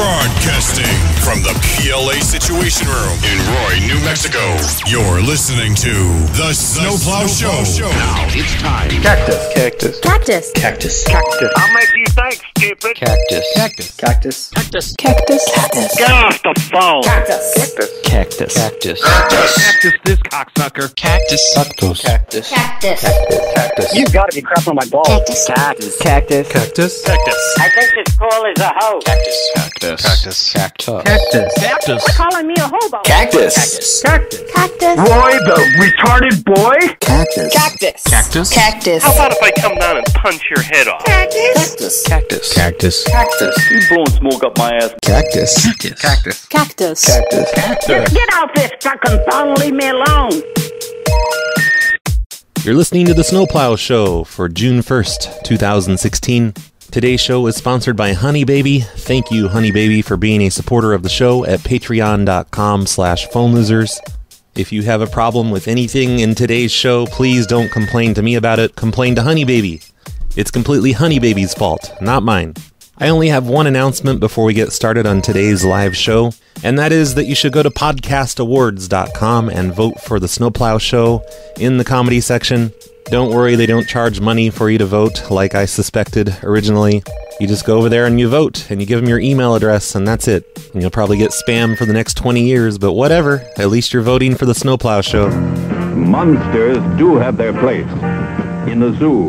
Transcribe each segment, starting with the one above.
Broadcasting from the PLA Situation Room in Roy, New Mexico. You're listening to The Snowplow Show. Now it's time. Cactus. Cactus. Cactus. Cactus. Cactus. I'll make you think, stupid. Cactus. Cactus. Cactus. Cactus. Cactus. Cactus. Get off the phone. Cactus. Cactus. Cactus. Cactus this cocksucker. Cactus. Cactus. Cactus. Cactus. Cactus. You gotta be crapping on my balls. Cactus. Cactus. Cactus. Cactus. Cactus. I think this call is a hoe. Cactus. Cactus. Cactus. Cactus. Cactus. Cactus. Calling me a hobo. Cactus. Cactus. Cactus. Roy, the retarded boy. Cactus. Cactus. Cactus. Cactus. How about if I come down and punch your head off? Cactus. Cactus. Cactus. Cactus. Cactus. You blowing smoke up my ass. Cactus. Cactus. Cactus. Cactus. Cactus. Just get out this fucking phone. Leave me alone. You're listening to The Snowplow Show for June 1st, 2016. Today's show is sponsored by Honey Baby. Thank you, Honey Baby, for being a supporter of the show at patreon.com slash phone losers. If you have a problem with anything in today's show, please don't complain to me about it. Complain to Honey Baby. It's completely Honey Baby's fault, not mine. I only have one announcement before we get started on today's live show, and that is that you should go to podcastawards.com and vote for the Snowplow Show in the comedy section. Don't worry, they don't charge money for you to vote like I suspected originally. You just go over there and you vote, and you give them your email address, and that's it. And you'll probably get spam for the next 20 years, but whatever. At least you're voting for the Snowplow Show. Monsters do have their place. In the zoo,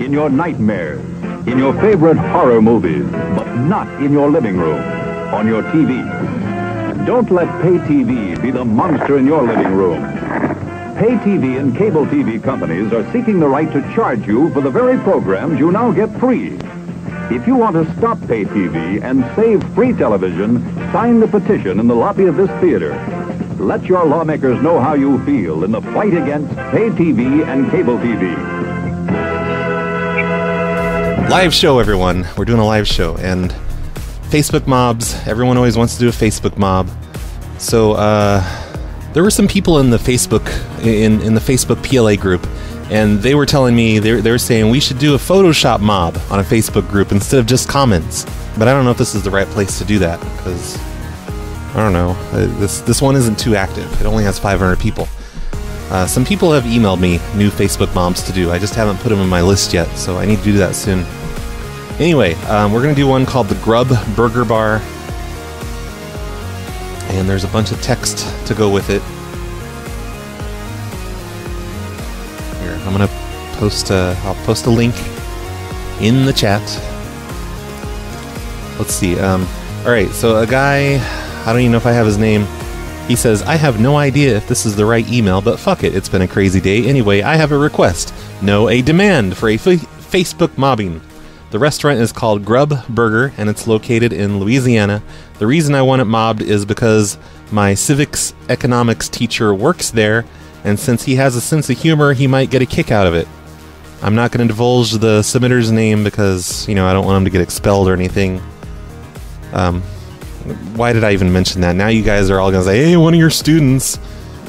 in your nightmares, in your favorite horror movies, but not in your living room, on your TV. Don't let pay TV be the monster in your living room. Pay TV and cable TV companies are seeking the right to charge you for the very programs you now get free. If you want to stop pay TV and save free television, sign the petition in the lobby of this theater. Let your lawmakers know how you feel in the fight against pay TV and cable TV. Live show, everyone. We're doing a live show, and Facebook mobs. Everyone always wants to do a Facebook mob. So, uh, there were some people in the Facebook in in the Facebook PLA group, and they were telling me they were, they were saying we should do a Photoshop mob on a Facebook group instead of just comments. But I don't know if this is the right place to do that because I don't know. Uh, This this one isn't too active. It only has 500 people. Uh, some people have emailed me new Facebook mobs to do. I just haven't put them in my list yet, so I need to do that soon. Anyway, um, we're going to do one called the Grub Burger Bar. And there's a bunch of text to go with it. Here, I'm going to post a, I'll post a link in the chat. Let's see. Um, all right, so a guy, I don't even know if I have his name. He says, I have no idea if this is the right email, but fuck it, it's been a crazy day. Anyway, I have a request. No, a demand for a Facebook mobbing. The restaurant is called Grub Burger and it's located in Louisiana. The reason I want it mobbed is because my civics economics teacher works there, and since he has a sense of humor, he might get a kick out of it. I'm not going to divulge the submitter's name because, you know, I don't want him to get expelled or anything. Um, why did I even mention that? Now you guys are all going to say, hey, one of your students,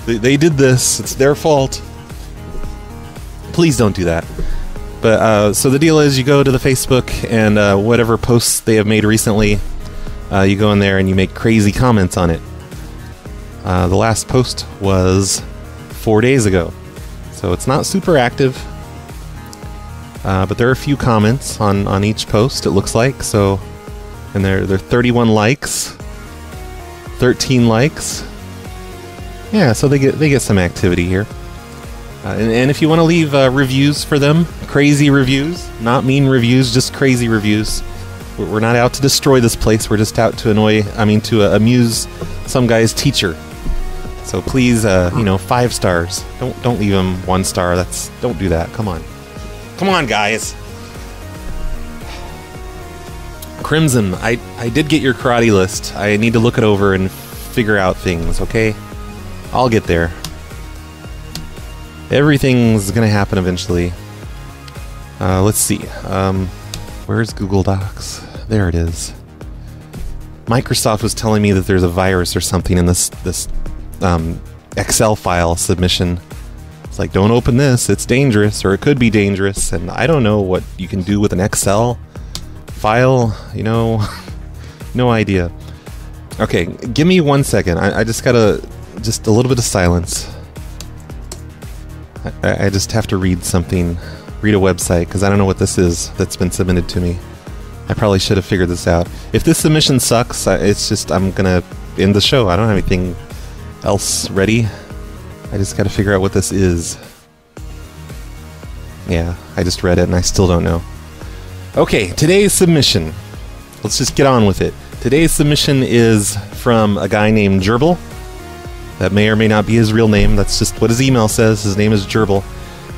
they, they did this, it's their fault. Please don't do that. But uh, so the deal is, you go to the Facebook and uh, whatever posts they have made recently, uh, you go in there and you make crazy comments on it. Uh, the last post was four days ago, so it's not super active. Uh, but there are a few comments on, on each post. It looks like so, and there there are 31 likes, 13 likes. Yeah, so they get they get some activity here. Uh, and, and if you want to leave uh, reviews for them, crazy reviews, not mean reviews, just crazy reviews. We're not out to destroy this place. We're just out to annoy, I mean, to uh, amuse some guy's teacher. So please, uh, you know, five stars. Don't don't leave him one star. That's don't do that. Come on, come on, guys. Crimson, I I did get your karate list. I need to look it over and figure out things. Okay, I'll get there. Everything's gonna happen eventually. Uh, let's see. Um, where's Google Docs? There it is. Microsoft was telling me that there's a virus or something in this this um, Excel file submission. It's like, don't open this. It's dangerous, or it could be dangerous, and I don't know what you can do with an Excel file. You know, No idea. Okay, give me one second. I, I just gotta just a little bit of silence. I, I just have to read something, read a website because I don't know what this is that's been submitted to me. I probably should have figured this out. If this submission sucks, it's just I'm gonna end the show. I don't have anything else ready. I just got to figure out what this is. Yeah, I just read it and I still don't know. Okay, today's submission. Let's just get on with it. Today's submission is from a guy named Gerbil. That may or may not be his real name. That's just what his email says. His name is Gerbil.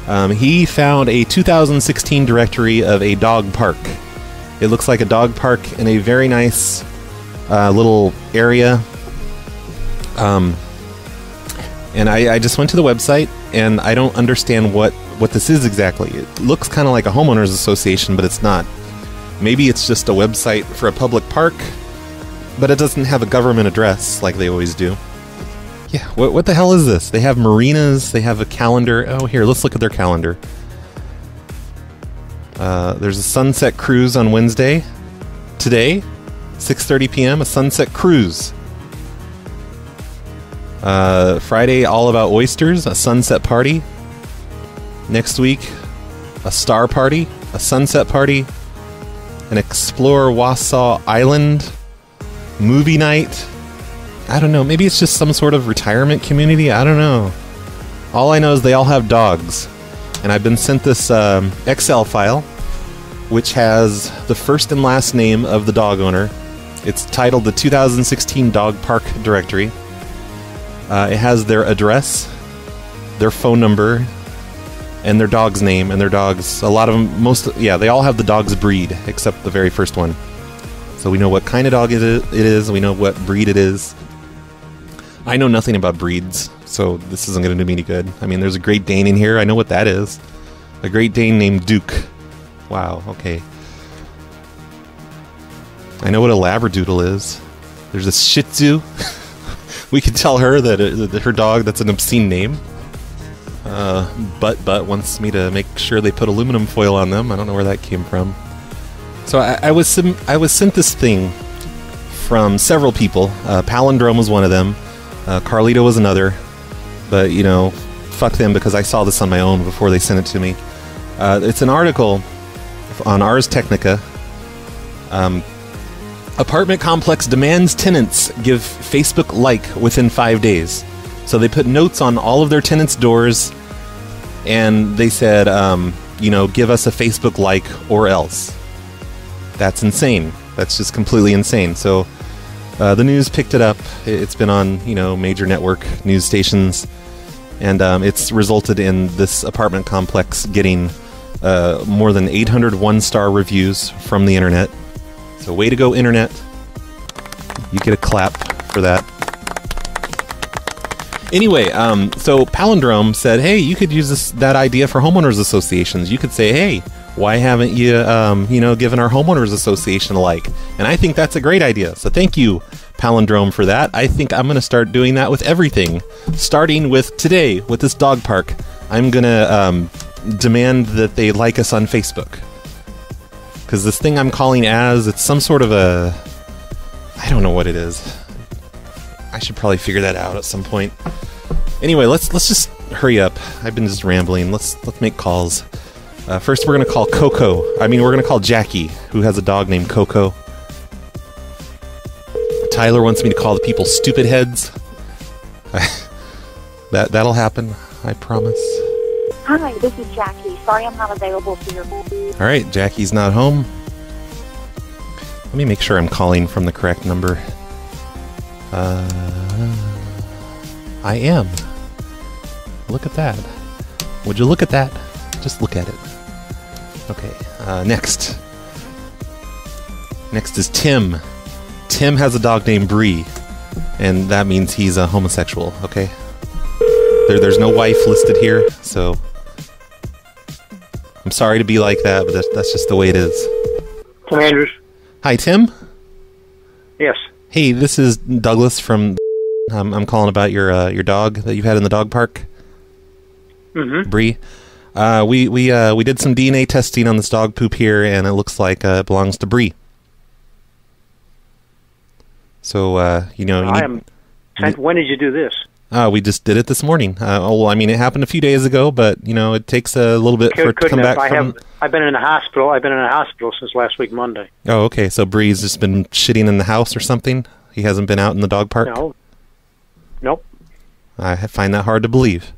Um, he found a 2016 directory of a dog park. It looks like a dog park in a very nice uh, little area. Um, and I, I just went to the website, and I don't understand what what this is exactly. It looks kind of like a homeowners association, but it's not. Maybe it's just a website for a public park, but it doesn't have a government address like they always do. Yeah, what, what the hell is this? They have marinas, they have a calendar. Oh, here, let's look at their calendar. Uh, there's a sunset cruise on Wednesday. Today, 6:30 p.m. a sunset cruise. Uh, Friday, all about oysters, a sunset party. Next week, a star party, a sunset party, an explore Wassaw Island movie night. I don't know. Maybe it's just some sort of retirement community. I don't know. All I know is they all have dogs, and I've been sent this um, Excel file, which has the first and last name of the dog owner. It's titled the 2016 Dog Park Directory. Uh, it has their address, their phone number, and their dog's name. And their dogs, a lot of them, most, yeah, they all have the dog's breed except the very first one. So we know what kind of dog it is. We know what breed it is. I know nothing about breeds, so this isn't going to do me any good. I mean, there's a Great Dane in here. I know what that is. A Great Dane named Duke. Wow. Okay. I know what a Labradoodle is. There's a Shih Tzu. we can tell her that, it, that her dog that's an obscene name. Uh, but but wants me to make sure they put aluminum foil on them. I don't know where that came from. So I, I was I was sent this thing from several people. Uh, Palindrome was one of them. Uh, Carlito was another. But you know, fuck them because I saw this on my own before they sent it to me. Uh, it's an article on Ars Technica. Um, apartment complex demands tenants give Facebook like within five days. So they put notes on all of their tenants' doors, and they said, um, you know, give us a Facebook like or else. That's insane. That's just completely insane. So uh, the news picked it up. It- It's been on, you know, major network news stations, and um, it's resulted in this apartment complex getting uh, more than 800 one-star reviews from the internet. So way to go, internet! You get a clap for that. Anyway, um, so Palindrome said, "Hey, you could use this that idea for homeowners associations. You could say, hey, why haven't you, um, you know, given our homeowners association a like?" And I think that's a great idea. So thank you, Palindrome, for that. I think I'm going to start doing that with everything, starting with today with this dog park. I'm going to um, demand that they like us on Facebook because this thing I'm calling as it's some sort of a I don't know what it is. I should probably figure that out at some point. Anyway, let's let's just hurry up. I've been just rambling. Let's let's make calls. Uh, first, we're gonna call Coco. I mean, we're gonna call Jackie, who has a dog named Coco. Tyler wants me to call the people stupid heads. that that'll happen. I promise. Hi, this is Jackie. Sorry I'm not available for your. All right, Jackie's not home. Let me make sure I'm calling from the correct number. Uh, I am. Look at that. Would you look at that? Just look at it. Okay, uh, next. Next is Tim. Tim has a dog named Bree, and that means he's a homosexual, okay? There, there's no wife listed here, so I'm sorry to be like that, but that's, that's just the way it is. Tim Andrews. Hi, Tim. Yes. Hey, this is Douglas from. Um, I'm calling about your uh, your dog that you've had in the dog park, Mm-hmm. Bree. Uh, we we uh, we did some DNA testing on this dog poop here, and it looks like uh, it belongs to Bree. So uh, you know, you I am. When did you do this? uh, we just did it this morning. Uh, oh, well, I mean, it happened a few days ago, but you know, it takes a little bit for it to come have. back I from. have. I've been in the hospital. I've been in the hospital since last week Monday. Oh, okay. So Bree's just been shitting in the house or something. He hasn't been out in the dog park. No. Nope. I find that hard to believe,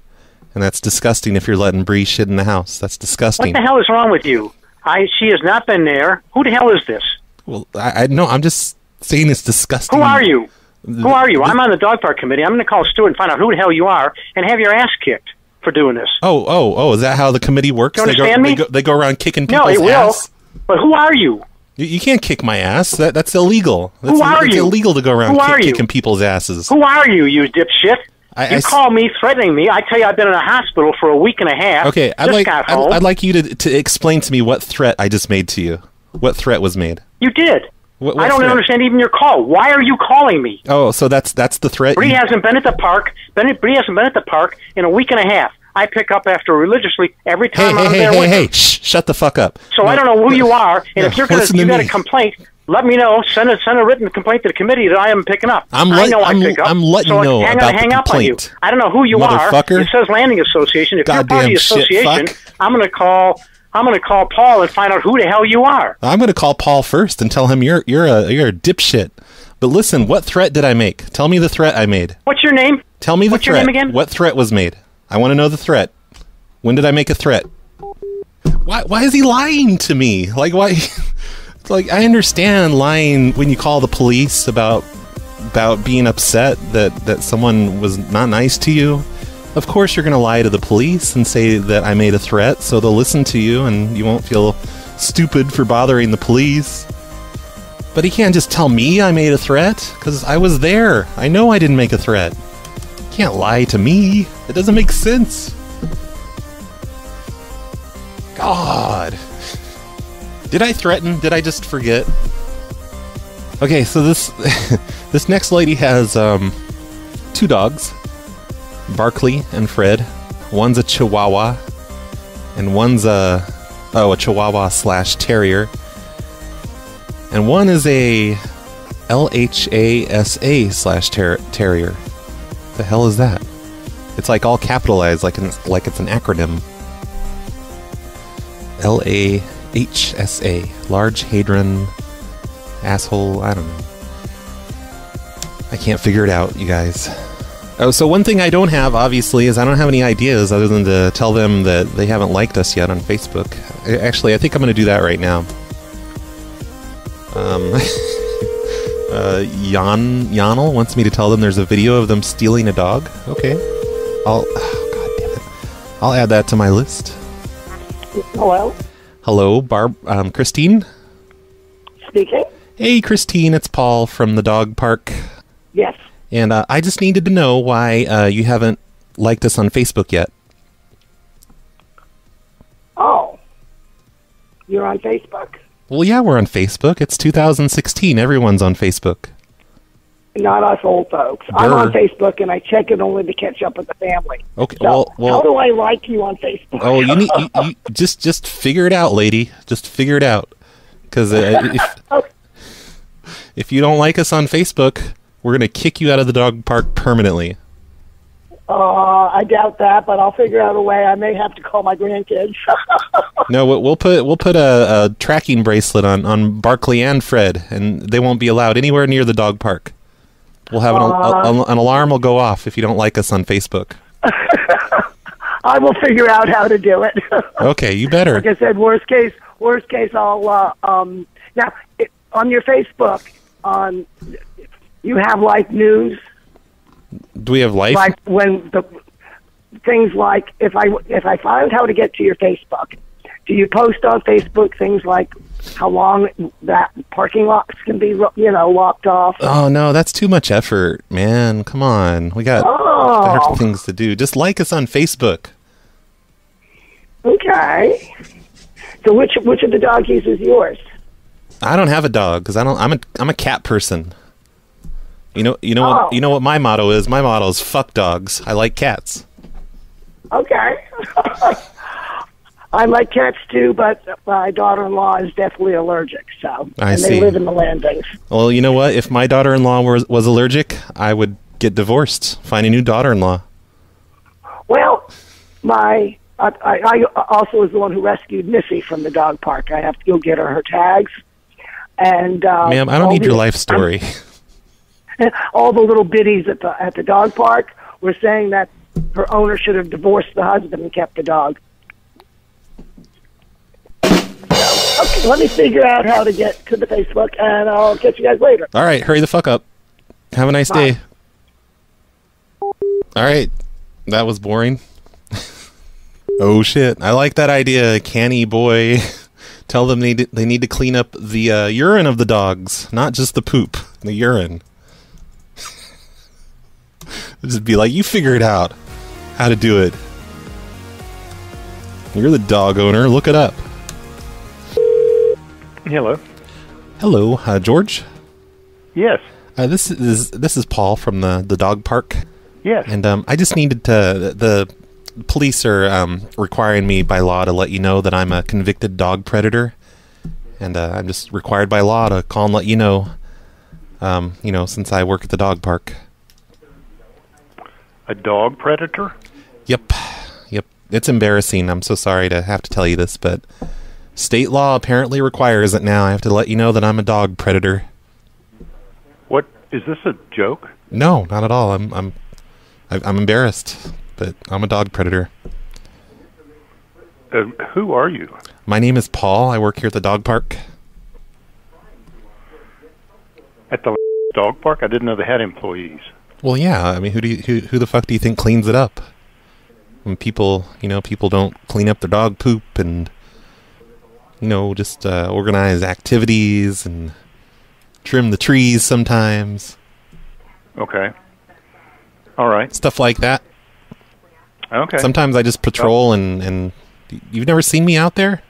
and that's disgusting. If you're letting Bree shit in the house, that's disgusting. What the hell is wrong with you? I. She has not been there. Who the hell is this? Well, I, I no, I'm just saying it's disgusting. Who are you? Who are you? I'm on the dog park committee. I'm going to call Stuart and find out who the hell you are and have your ass kicked for doing this. Oh, oh, oh! Is that how the committee works? You they go, understand they me? go, they go around kicking No, people's it will. ass. But who are you? You, you can't kick my ass. That that's illegal. That's, Who are it's you? illegal to go around kick- kicking people's asses. Who are you, you dipshit? I- you I call me threatening me. I tell you, I've been in a hospital for a week and a half. Okay, I'd like I'd. I'd like you to to explain to me what threat I just made to you. What threat was made? You did. What, what I don't threat? understand even your call. Why are you calling me? Oh, so that's that's the threat. Bree You- hasn't been at the park. Ben, Bree hasn't been at the park in a week and a half. I pick up after religiously every time hey, I'm hey, there hey, with hey! her. Shh, shut the fuck up. So I don't know who you are, and No, if you're gonna listen you got a complaint, let me know. Send a send a written complaint to the committee that I am picking up. I'm I let- know I'm- I pick up. I'm letting so you know hang about on, the hang up on you. complaint. I don't know who you are. It says landing association. If Goddamn you're part of the association. I'm gonna call. I'm gonna call Paul and find out who the hell you are. I'm going to call Paul first and tell him you're you're a you're a dipshit. But listen, what threat did I make? Tell me the threat I made. What's your name? Tell me the What's your threat. name again? What threat was made? I want to know the threat. When did I make a threat? Why why is he lying to me? Like why like I understand lying when you call the police about about being upset that that someone was not nice to you. Of course you're going to lie to the police and say that I made a threat so they'll listen to you and you won't feel stupid for bothering the police. But he can't just tell me I made a threat cuz I was there. I know I didn't make a threat. Can't lie to me. It doesn't make sense. God. Did I threaten? Did I just forget? Okay, so this this next lady has um, two dogs, Barkley and Fred. One's a Chihuahua, and one's a oh a Chihuahua slash Terrier, and one is a LHASA slash ter- Terrier. The hell is that? It's like all capitalized, like it's like it's an acronym. L A H S A, large hadron asshole. I don't know. I can't figure it out, you guys. Oh, so one thing I don't have, obviously, is I don't have any ideas other than to tell them that they haven't liked us yet on Facebook. Actually, I think I'm going to do that right now. Um, uh, Jan Janel wants me to tell them there's a video of them stealing a dog. Okay, I'll. Oh, God damn it! I'll add that to my list. Hello, Hello, Barb, um, Christine. speaking. Hey, Christine, it's Paul from the dog park, Yes. and uh, I just needed to know why uh, you haven't liked us on Facebook yet. Oh, you're on Facebook. Well, yeah, we're on Facebook. It's 2016. Everyone's on Facebook. Not us old folks. I'm on Facebook and I check it only to catch up with the family. Okay, So, well, well, how do I like you on Facebook? Oh, you need you, you just just figure it out, lady. Just figure it out, because uh, if if you don't like us on Facebook, we're gonna kick you out of the dog park permanently. Uh, I doubt that, but I'll figure out a way. I may have to call my grandkids. No, we'll we'll put we'll put a, a tracking bracelet on on Barkley and Fred, and they won't be allowed anywhere near the dog park. We'll have an, al- an alarm will go off if you don't like us on Facebook. I will figure out how to do it. Okay, you better. like I said, worst case, worst case, I'll uh, um now it, on your Facebook on you have like news Do we have life? like when the things like if I if I find how to get to your Facebook, do you post on Facebook things like how long that parking lots can be you know locked off? Oh no, that's too much effort, man. Come on, we got Oh. better things to do. Just like us on Facebook. Okay. So which which of the doggies is yours? I don't have a dog because I don't. I'm a I'm a cat person. You know. You know Oh. what. You know what my motto is. My motto is fuck dogs. I like cats. Okay. I like cats too, but my daughter-in-law is definitely allergic. So I and see. they live in the landings. Well, you know what? If my daughter-in-law was was allergic, I would get divorced, find a new daughter-in-law. Well, my I, I, I also was the one who rescued Missy from the dog park. I have to go get her her tags. And uh, Ma'am, I don't need the- your life story. all the little biddies at the at the dog park were saying that her owner should have divorced the husband and kept the dog. Let me figure out how to get to the Facebook, and I'll catch you guys later. All right, hurry the fuck up. Have a nice Bye. day. All right, that was boring. oh shit, I like that idea, canny boy. Tell them they need, they need to clean up the uh, urine of the dogs, not just the poop, the urine. Just be like, you figure it out how to do it. You're the dog owner. Look it up. Hello. Hello, uh, George. Yes. Uh, this is this is Paul from the the dog park. Yes. And um, I just needed to. The police are um, requiring me by law to let you know that I'm a convicted dog predator, and uh, I'm just required by law to call and let you know. Um, you know, since I work at the dog park. A dog predator? Yep, yep. It's embarrassing. I'm so sorry to have to tell you this, but state law apparently requires it now. I have to let you know that I'm a dog predator. What is this a joke? No, not at all. I'm I'm I'm embarrassed, but I'm a dog predator. Uh, who are you? My name is Paul. I work here at the dog park. At the dog park? I didn't know they had employees. Well, yeah. I mean, who do you, who who the fuck do you think cleans it up? When people, you know, people don't clean up their dog poop and you know, just uh, organize activities and trim the trees sometimes, Okay. All right. stuff like that. Okay. Sometimes I just patrol and and you've never seen me out there.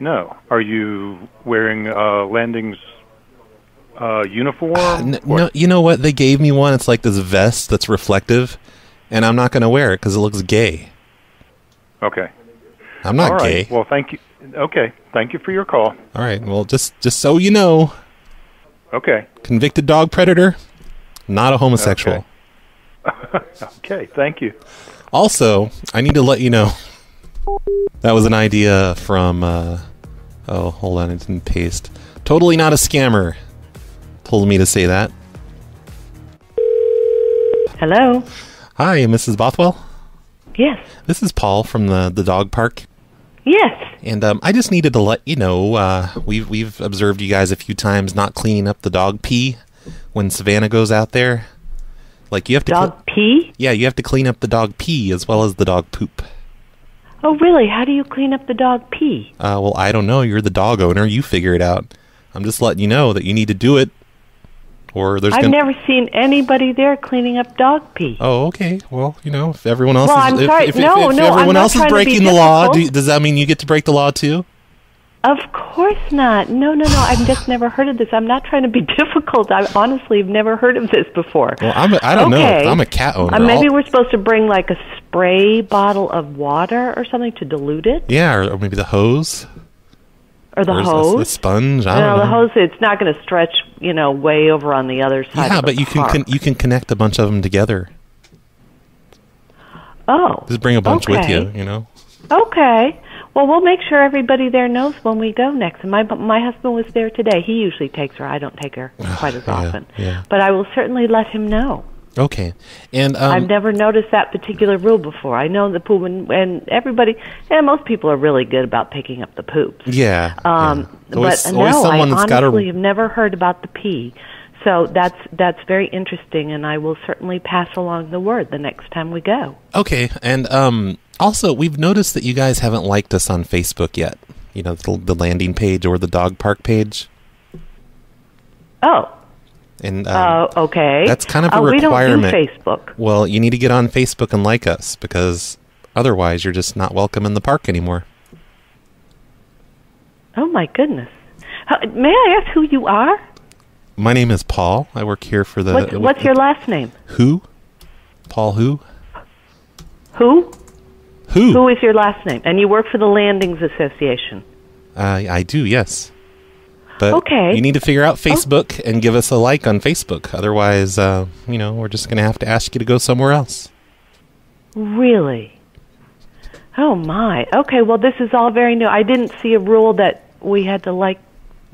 No. Are you wearing uh, Landing's uh, uniform? N- no, you know what? They gave me one. It's like this vest that's reflective, and I'm not going to wear it because it looks gay. Okay. I'm not All right. gay. Well, thank you. Okay. Thank you for your call. All right. Well, just just so you know, Okay. convicted dog predator, not a homosexual. Okay. Thank you. Also, I need to let you know that was an idea from. Uh, oh, hold on, it didn't paste. Totally not a scammer. Told me to say that. Hello. Hi, Mrs. Bothwell. Yes. This is Paul from the the dog park. Yes. And um, I just needed to let you know uh, we've we've observed you guys a few times not cleaning up the dog pee when Savannah goes out there. Like you have to Dog pee? yeah, you have to clean up the dog pee as well as the dog poop. Oh, really? How do you clean up the dog pee? Uh, well, I don't know. You're the dog owner. You figure it out. I'm just letting you know that you need to do it, or there's I've gonna. never seen anybody there cleaning up dog pee. Oh, okay. Well, you know, if everyone else Well, is, if, if, No, if, no, everyone else is trying to be breaking the law, do, does that mean you get to break the law too? Of course not. No, no, no. I've just never heard of this. I'm not trying to be difficult. I honestly have never heard of this before. Well, I'm a, I don't know. I'm a cat owner. Uh, maybe I'll- we're supposed to bring like a spray bottle of water or something to dilute it, yeah, or, or maybe the hose. Or the or hose. the sponge. I no, the hose. It's not going to stretch, you know, way over on the other side. Yeah, of the but you can park. con- you can connect a bunch of them together. Oh. Just bring a bunch with you. You know. Okay. Well, we'll make sure everybody there knows when we go next. And my my husband was there today. He usually takes her. I don't take her quite as Yeah, often. yeah. But I will certainly let him know. Okay. And um, I've never noticed that particular rule before. I know the poop, and, and everybody, and most people are really good about picking up the poops. yeah. Um, yeah. But always no, someone I that's got a- honestly have never heard about the pee. So that's that's very interesting, and I will certainly pass along the word the next time we go. Okay, and um, also we've noticed that you guys haven't liked us on Facebook yet. You know, the, the landing page or the dog park page. Oh, And um, uh, okay. that's kind of a Uh, requirement. We don't do Facebook. Well, you need to get on Facebook and like us because otherwise you're just not welcome in the park anymore. Oh my goodness. How, may I ask who you are? My name is Paul. I work here for the. What's, what's your last name? Who? Paul who? Who? Who? Who is your last name? And you work for the Landings Association. Uh, I do, yes. But Okay. you need to figure out Facebook and give us a like on Facebook. Otherwise, uh, you know, we're just going to have to ask you to go somewhere else. Really? Oh my. Okay, well this is all very new. I didn't see a rule that we had to like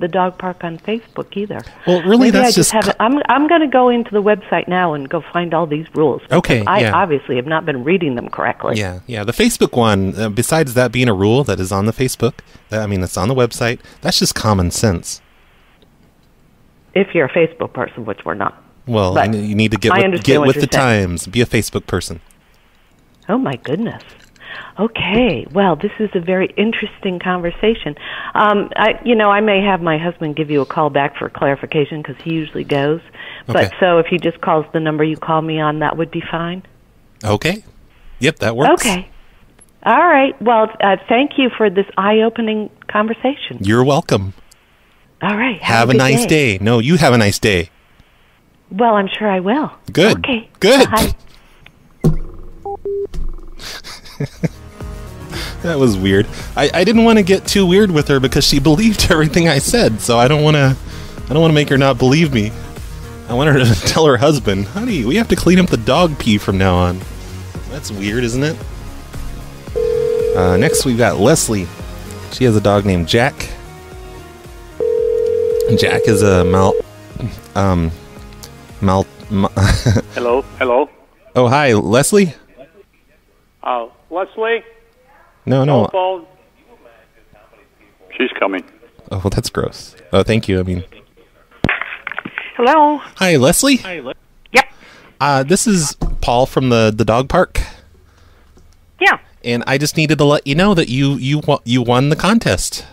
the dog park on Facebook either. Well, really, Maybe that's I just, just haven't. I'm I'm going to go into the website now and go find all these rules. Okay, I yeah. obviously have not been reading them correctly. Yeah, yeah. The Facebook one, uh, besides that being a rule that is on the Facebook, that, I mean, that's on the website, that's just common sense. If you're a Facebook person, which we're not. Well, you need to get with, get with the saying. times. Be a Facebook person. Oh my goodness. Okay. Well, this is a very interesting conversation. Um, I, you know, I may have my husband give you a call back for clarification because he usually goes. But Okay. so if he just calls the number you call me on, that would be fine. Okay. Yep, that works. Okay. All right. Well, uh, thank you for this eye-opening conversation. You're welcome. All right. Have, a good nice day. No, you have a nice day. Well, I'm sure I will. Good. Okay. Good. Bye. That was weird. I, I didn't want to get too weird with her because she believed everything I said, so I don't want to I don't want to make her not believe me. I want her to tell her husband, "Honey, we have to clean up the dog pee from now on." That's weird, isn't it? Uh, next, we've got Leslie. She has a dog named Jack. Jack is a mal, um, mal. ma- Hello, hello. oh, hi, Leslie. Oh, Leslie. No, no. Telephone. She's coming. Oh, well, that's gross. Oh, thank you. I mean, Hello. hi, Leslie. Hi. Yep. Uh, this is Paul from the the dog park, Yeah. and I just needed to let you know that you you won, you won the contest.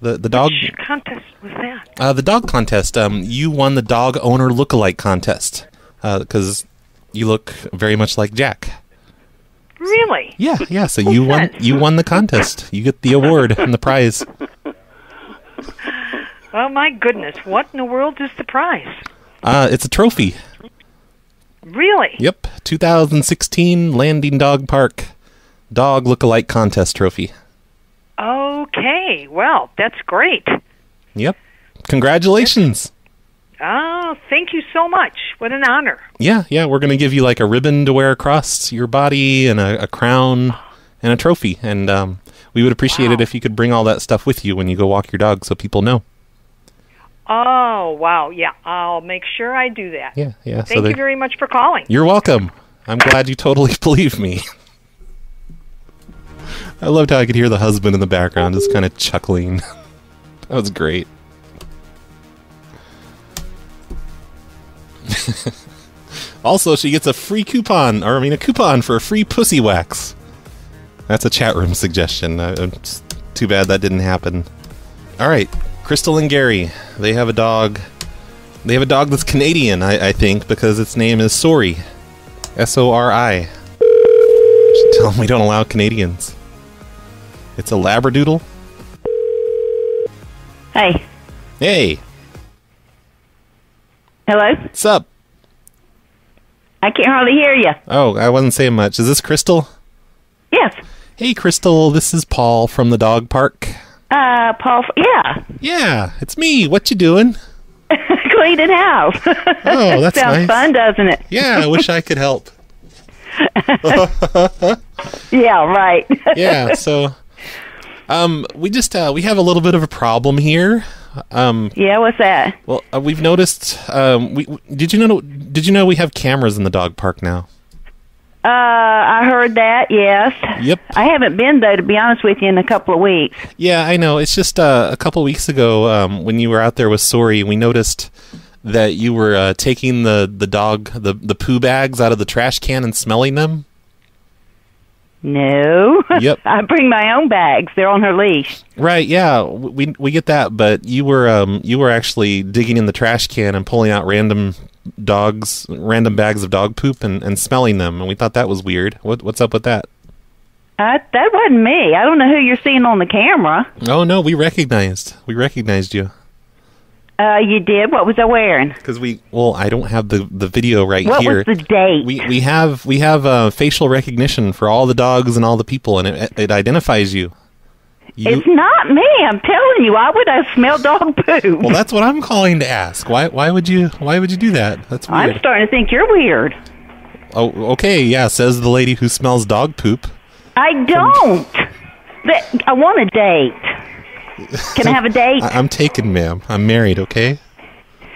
The the dog Which contest was that? uh, the dog contest. Um, you won the dog owner lookalike contest because you look very much like Jack. Really? Yeah, yeah. So you won you won the contest. You get the award and the prize. Oh my goodness! What in the world is the prize? Uh, it's a trophy. Really? Yep, 2016 Landing Dog Park Dog Lookalike Contest Trophy. Okay. Well, that's great. Yep. Congratulations. Oh, thank you so much. What an honor. Yeah, yeah, we're going to give you like a ribbon to wear across your body and a, a crown and a trophy. And um, we would appreciate it if you could bring all that stuff with you when you go walk your dog so people know. Oh wow! Yeah, I'll make sure I do that. Yeah, yeah. so Thank they- you very much for calling. You're welcome. I'm glad you totally believe me. I loved how I could hear the husband in the background just kind of chuckling. that was great. also, she gets a free coupon, or I mean, a coupon for a free pussy wax. That's a chat room suggestion. Uh, it's too bad that didn't happen. All right, Crystal and Gary, they have a dog. They have a dog that's Canadian, I, I think, because its name is Sori. S O R I. Should tell them we don't allow Canadians. It's a Labradoodle. Hey. Hey, Hello? what's up? I can't hardly hear you. Oh, I wasn't saying much. Is this Crystal? Yes. Hey, Crystal, this is Paul from the dog park. Uh, Paul. Yeah. Yeah, it's me. What you doing? Cleaning house. Oh, that's Sounds nice. fun, doesn't it? Yeah, I wish I could help. yeah, right. yeah, so um we just uh we have a little bit of a problem here. Um Yeah, what's that? Well, uh, we've noticed um we did you know did you know we have cameras in the dog park now? Uh, I heard that. Yes. Yep. I haven't been though, to be honest with you, in a couple of weeks. Yeah, I know. It's just uh, a couple weeks ago um, when you were out there with Sori, we noticed that you were uh, taking the, the dog the the poo bags out of the trash can and smelling them. No. Yep. I bring my own bags. They're on her leash. Right? Yeah, we we get that, but you were um you were actually digging in the trash can and pulling out random dogs, random bags of dog poop and, and smelling them, and we thought that was weird. What what's up with that? Uh, that wasn't me. I don't know who you're seeing on the camera. Oh no, we recognized we recognized you. Uh, you did. What was I wearing? Because we, well, I don't have the the video right What here. was the date? We we have we have uh, facial recognition for all the dogs and all the people, and it it identifies you. You- It's not me. I'm telling you. Why would I smell dog poo? well, that's what I'm calling to ask. Why why would you why would you do that? That's weird. I'm starting to think you're weird. oh, okay, yeah. Says the lady who smells dog poop. I don't. That- I want a date. Can I have a date? I, I'm taken, ma'am. I'm married. Okay.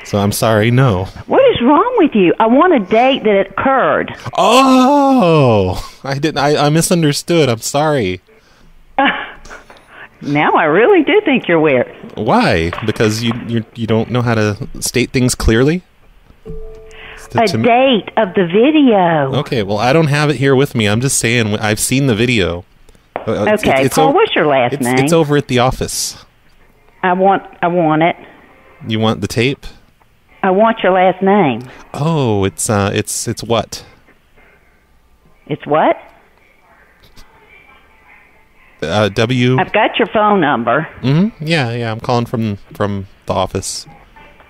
So I'm sorry. No. What is wrong with you? I want a date that occurred. Oh, I didn't. I, I misunderstood. I'm sorry. Now I really do think you're weird. Why? Because you you you don't know how to state things clearly. A To date of the video. Okay, well, I don't have it here with me. I'm just saying I've seen the video. Uh, it's- Okay, it's Paul, o- what's your last it's, name? It's over at the office. I want. I want it. You want the tape? I want your last name. Oh, it's uh, it's it's what? It's what? Uh, W. I've got your phone number. hmm Yeah, yeah. I'm calling from from the office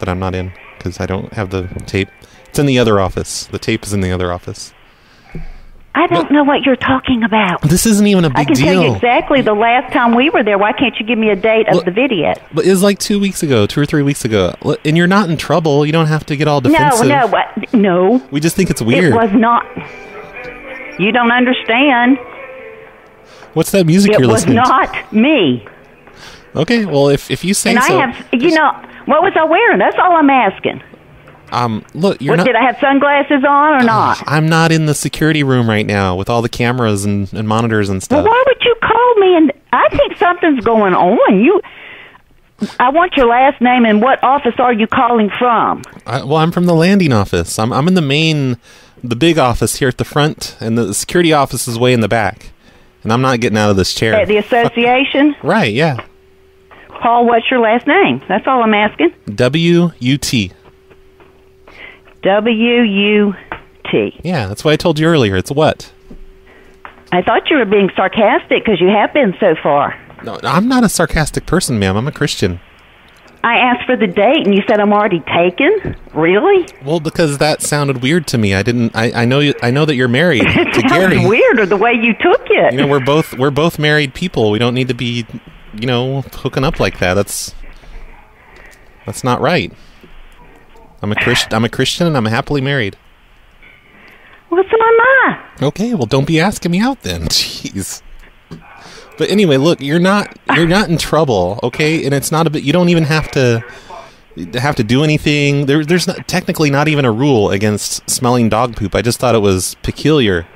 that I'm not in because I don't have the tape. It's in the other office. The tape is in the other office. I don't know what you're talking about. This isn't even a big deal. I can deal. tell you exactly the last time we were there. Why can't you give me a date of the video? But it was like two weeks ago, two or three weeks ago, and you're not in trouble. You don't have to get all defensive. No, no, what? No. We just think it's weird. It was not. You don't understand. What's that music it you're listening? It was not me. Okay, well, if if you say and so, I have, you know, what was I wearing? That's all I'm asking. Um, look, you're What, not. did I have sunglasses on or not? I'm not in the security room right now with all the cameras and, and monitors and stuff. Well, why would you call me? And I think something's going on. You, I want your last name and what office are you calling from? I, well, I'm from the landing office. I'm I'm in the main, the big office here at the front, and the security office is way in the back. And I'm not getting out of this chair. At the association. right? Yeah. Paul, what's your last name? That's all I'm asking. W U T. W U T. Yeah, that's why I told you earlier. It's what? I thought you were being sarcastic because you have been so far. No, I'm not a sarcastic person, ma'am. I'm a Christian. I asked for the date and you said I'm already taken. Really? Well, because that sounded weird to me. I didn't. I, I know. You, I know that you're married to Gary. sounds weirder the way you took it. You know, we're both we're both married people. We don't need to be, you know, hooking up like that. That's that's not right. I'm a Christian. I'm a Christian, and I'm happily married. What's my Okay, well, don't be asking me out then. Jeez. But anyway, look, you're not you're not in trouble, okay? And it's not a bit. You don't even have to have to do anything. There, there's not, technically not even a rule against smelling dog poop. I just thought it was peculiar.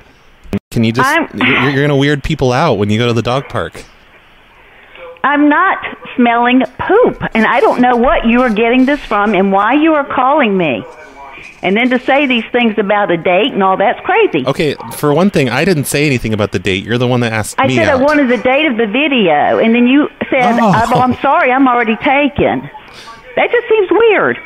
Can you just? You're, you're gonna weird people out when you go to the dog park. I'm not smelling poop, and I don't know what you are getting this from and why you are calling me. And then to say these things about a date and all that's crazy. Okay, for one thing, I didn't say anything about the date. You're the one that asked I me said out. I wanted the date of the video, and then you said, oh. "I'm sorry, I'm already taken." That just seems weird.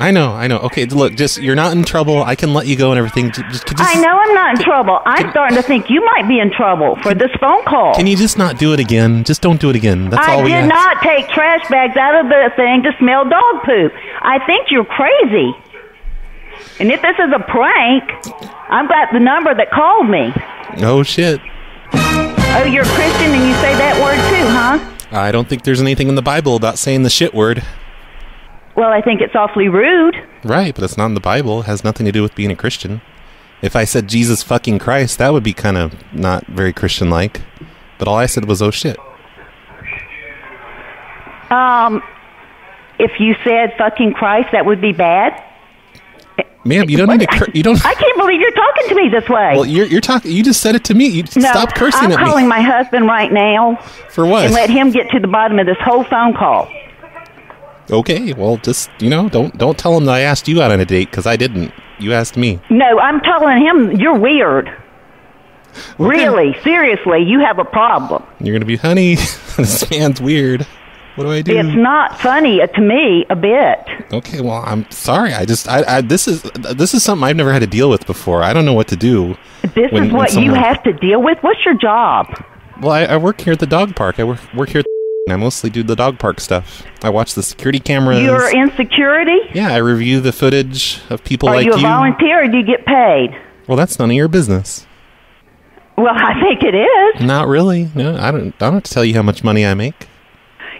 I know, I know. Okay, look, just you're not in trouble. I can let you go and everything. Just, could I know I'm not in trouble. I'm starting to think you might be in trouble for this phone call. Can you just not do it again? Just don't do it again. That's I all we I did ask. not take trash bags out of the thing to smell dog poop. I think you're crazy. And if this is a prank, I've got the number that called me. Oh shit! Oh, you're a Christian and you say that word too, huh? I don't think there's anything in the Bible about saying the shit word. Well, I think it's awfully rude. Right, but it's not in the Bible. It has nothing to do with being a Christian. If I said Jesus fucking Christ, that would be kind of not very Christian-like. But all I said was oh shit. Um, if you said fucking Christ, that would be bad. Ma'am, you don't need to. Cur- you don't. I can't believe you're talking to me this way. Well, you're you're talking. You just said it to me. You no, stop cursing I'm at me. I'm calling my husband right now For what? and let him get to the bottom of this whole phone call. Okay, well, just you know, don't don't tell him that I asked you out on a date because I didn't. You asked me. No, I'm telling him you're weird. Really, seriously, you have a problem. You're gonna be, honey. this man's weird. What do I do? It's not funny uh, to me a bit. Okay, well, I'm sorry. I just, I, I, this is, this is something I've never had to deal with before. I don't know what to do. This when- is what you have to deal with. What's your job? Well, I, I work here at the dog park. I work, work here at I mostly do the dog park stuff. I watch the security cameras. You're in security? yeah, I review the footage of people Are like you a you. volunteer or do you get paid? well, that's none of your business. Well, I think it is. Not really. No, I don't. I don't have to tell you how much money I make.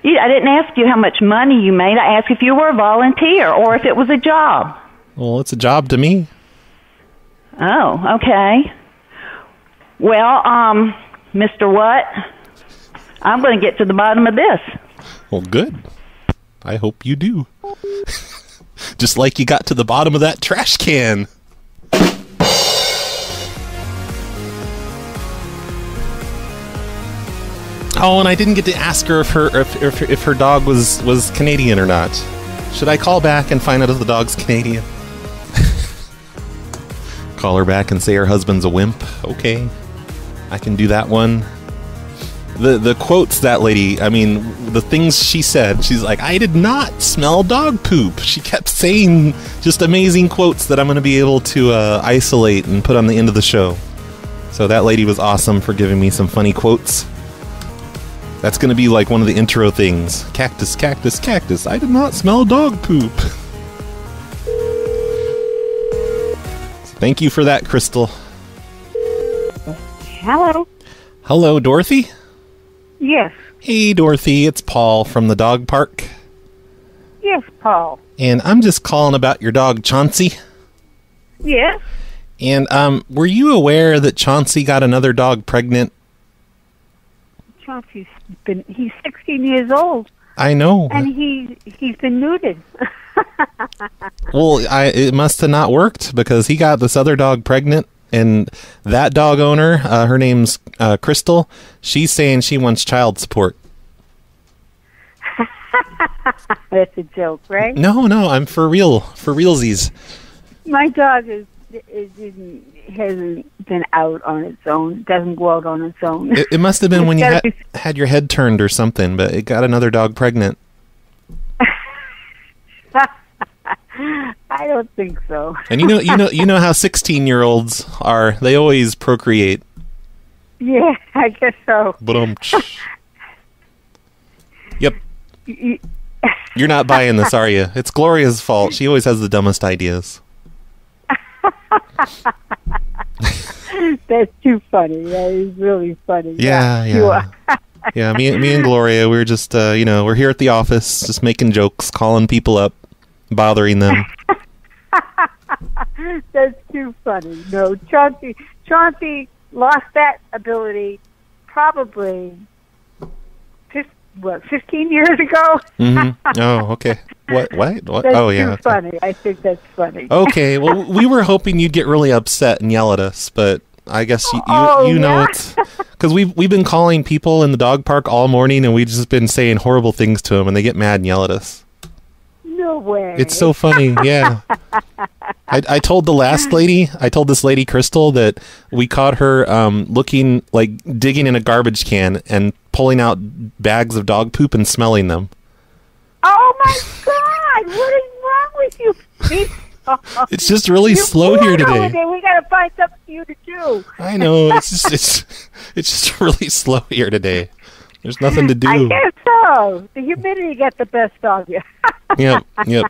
You, I didn't ask you how much money you made. I asked if you were a volunteer or if it was a job. Well, it's a job to me. Oh, okay. Well, um, Mr. What? I'm going to get to the bottom of this. Well, good. I hope you do. Just like you got to the bottom of that trash can. Oh, and I didn't get to ask her if her if, if, if her dog was was Canadian or not. Should I call back and find out if the dog's Canadian? call her back and say her husband's a wimp. Okay, I can do that one. The the quotes that lady, I mean, the things she said. She's like, I did not smell dog poop. She kept saying just amazing quotes that I'm going to be able to uh, isolate and put on the end of the show. So that lady was awesome for giving me some funny quotes. That's going to be like one of the intro things. Cactus, cactus, cactus. I did not smell dog poop. Thank you for that, Crystal. Hello. Hello, Dorothy. Yes. Hey, Dorothy. It's Paul from the dog park. Yes, Paul. And I'm just calling about your dog, Chauncey. Yes. And um, were you aware that Chauncey got another dog pregnant? Chauncey's been he's 16 years old I know. and he he's been neutered. Well, I it must have not worked because he got this other dog pregnant, and that dog owner, uh, her name's uh, Crystal. She's saying she wants child support. That's a joke, right? No, no, I'm for real, for realsies. My dog is, is isn't hasn't been out on its own. Doesn't go out on its own. It, it must have been when you had your head turned or something, but it got another dog pregnant. I don't think so. And you know, you know, you know how 16 year olds are. They always procreate. Yeah, I guess so. But um. Yep. You're not buying this, are you? It's Gloria's fault. She always has the dumbest ideas. That's too funny. That is really funny. Yeah, yeah. are. Yeah, me, me and Gloria, we are just, uh, you know, we're here at the office, just making jokes, calling people up, bothering them. That's too funny. No, Chauncey. Chauncey lost that ability probably, what, 15 years ago. hmm Oh, okay. What? What? what? That's Oh, yeah. too okay. funny. I think that's funny. Okay, well, we were hoping you'd get really upset and yell at us, but I guess you you, Oh, you know yeah? it's because we've we've been calling people in the dog park all morning, and we've just been saying horrible things to them, and they get mad and yell at us. No way. It's so funny, yeah. I, I told the last lady, I told this lady Crystal that we caught her um, looking like digging in a garbage can and pulling out bags of dog poop and smelling them. Oh my God! What is wrong with you people? It's just really You slow here today. holiday. We gotta find something for you to do. I know it's just it's it's just really slow here today. There's nothing to do. I guess so. The humidity got the best of you. Yep, yep.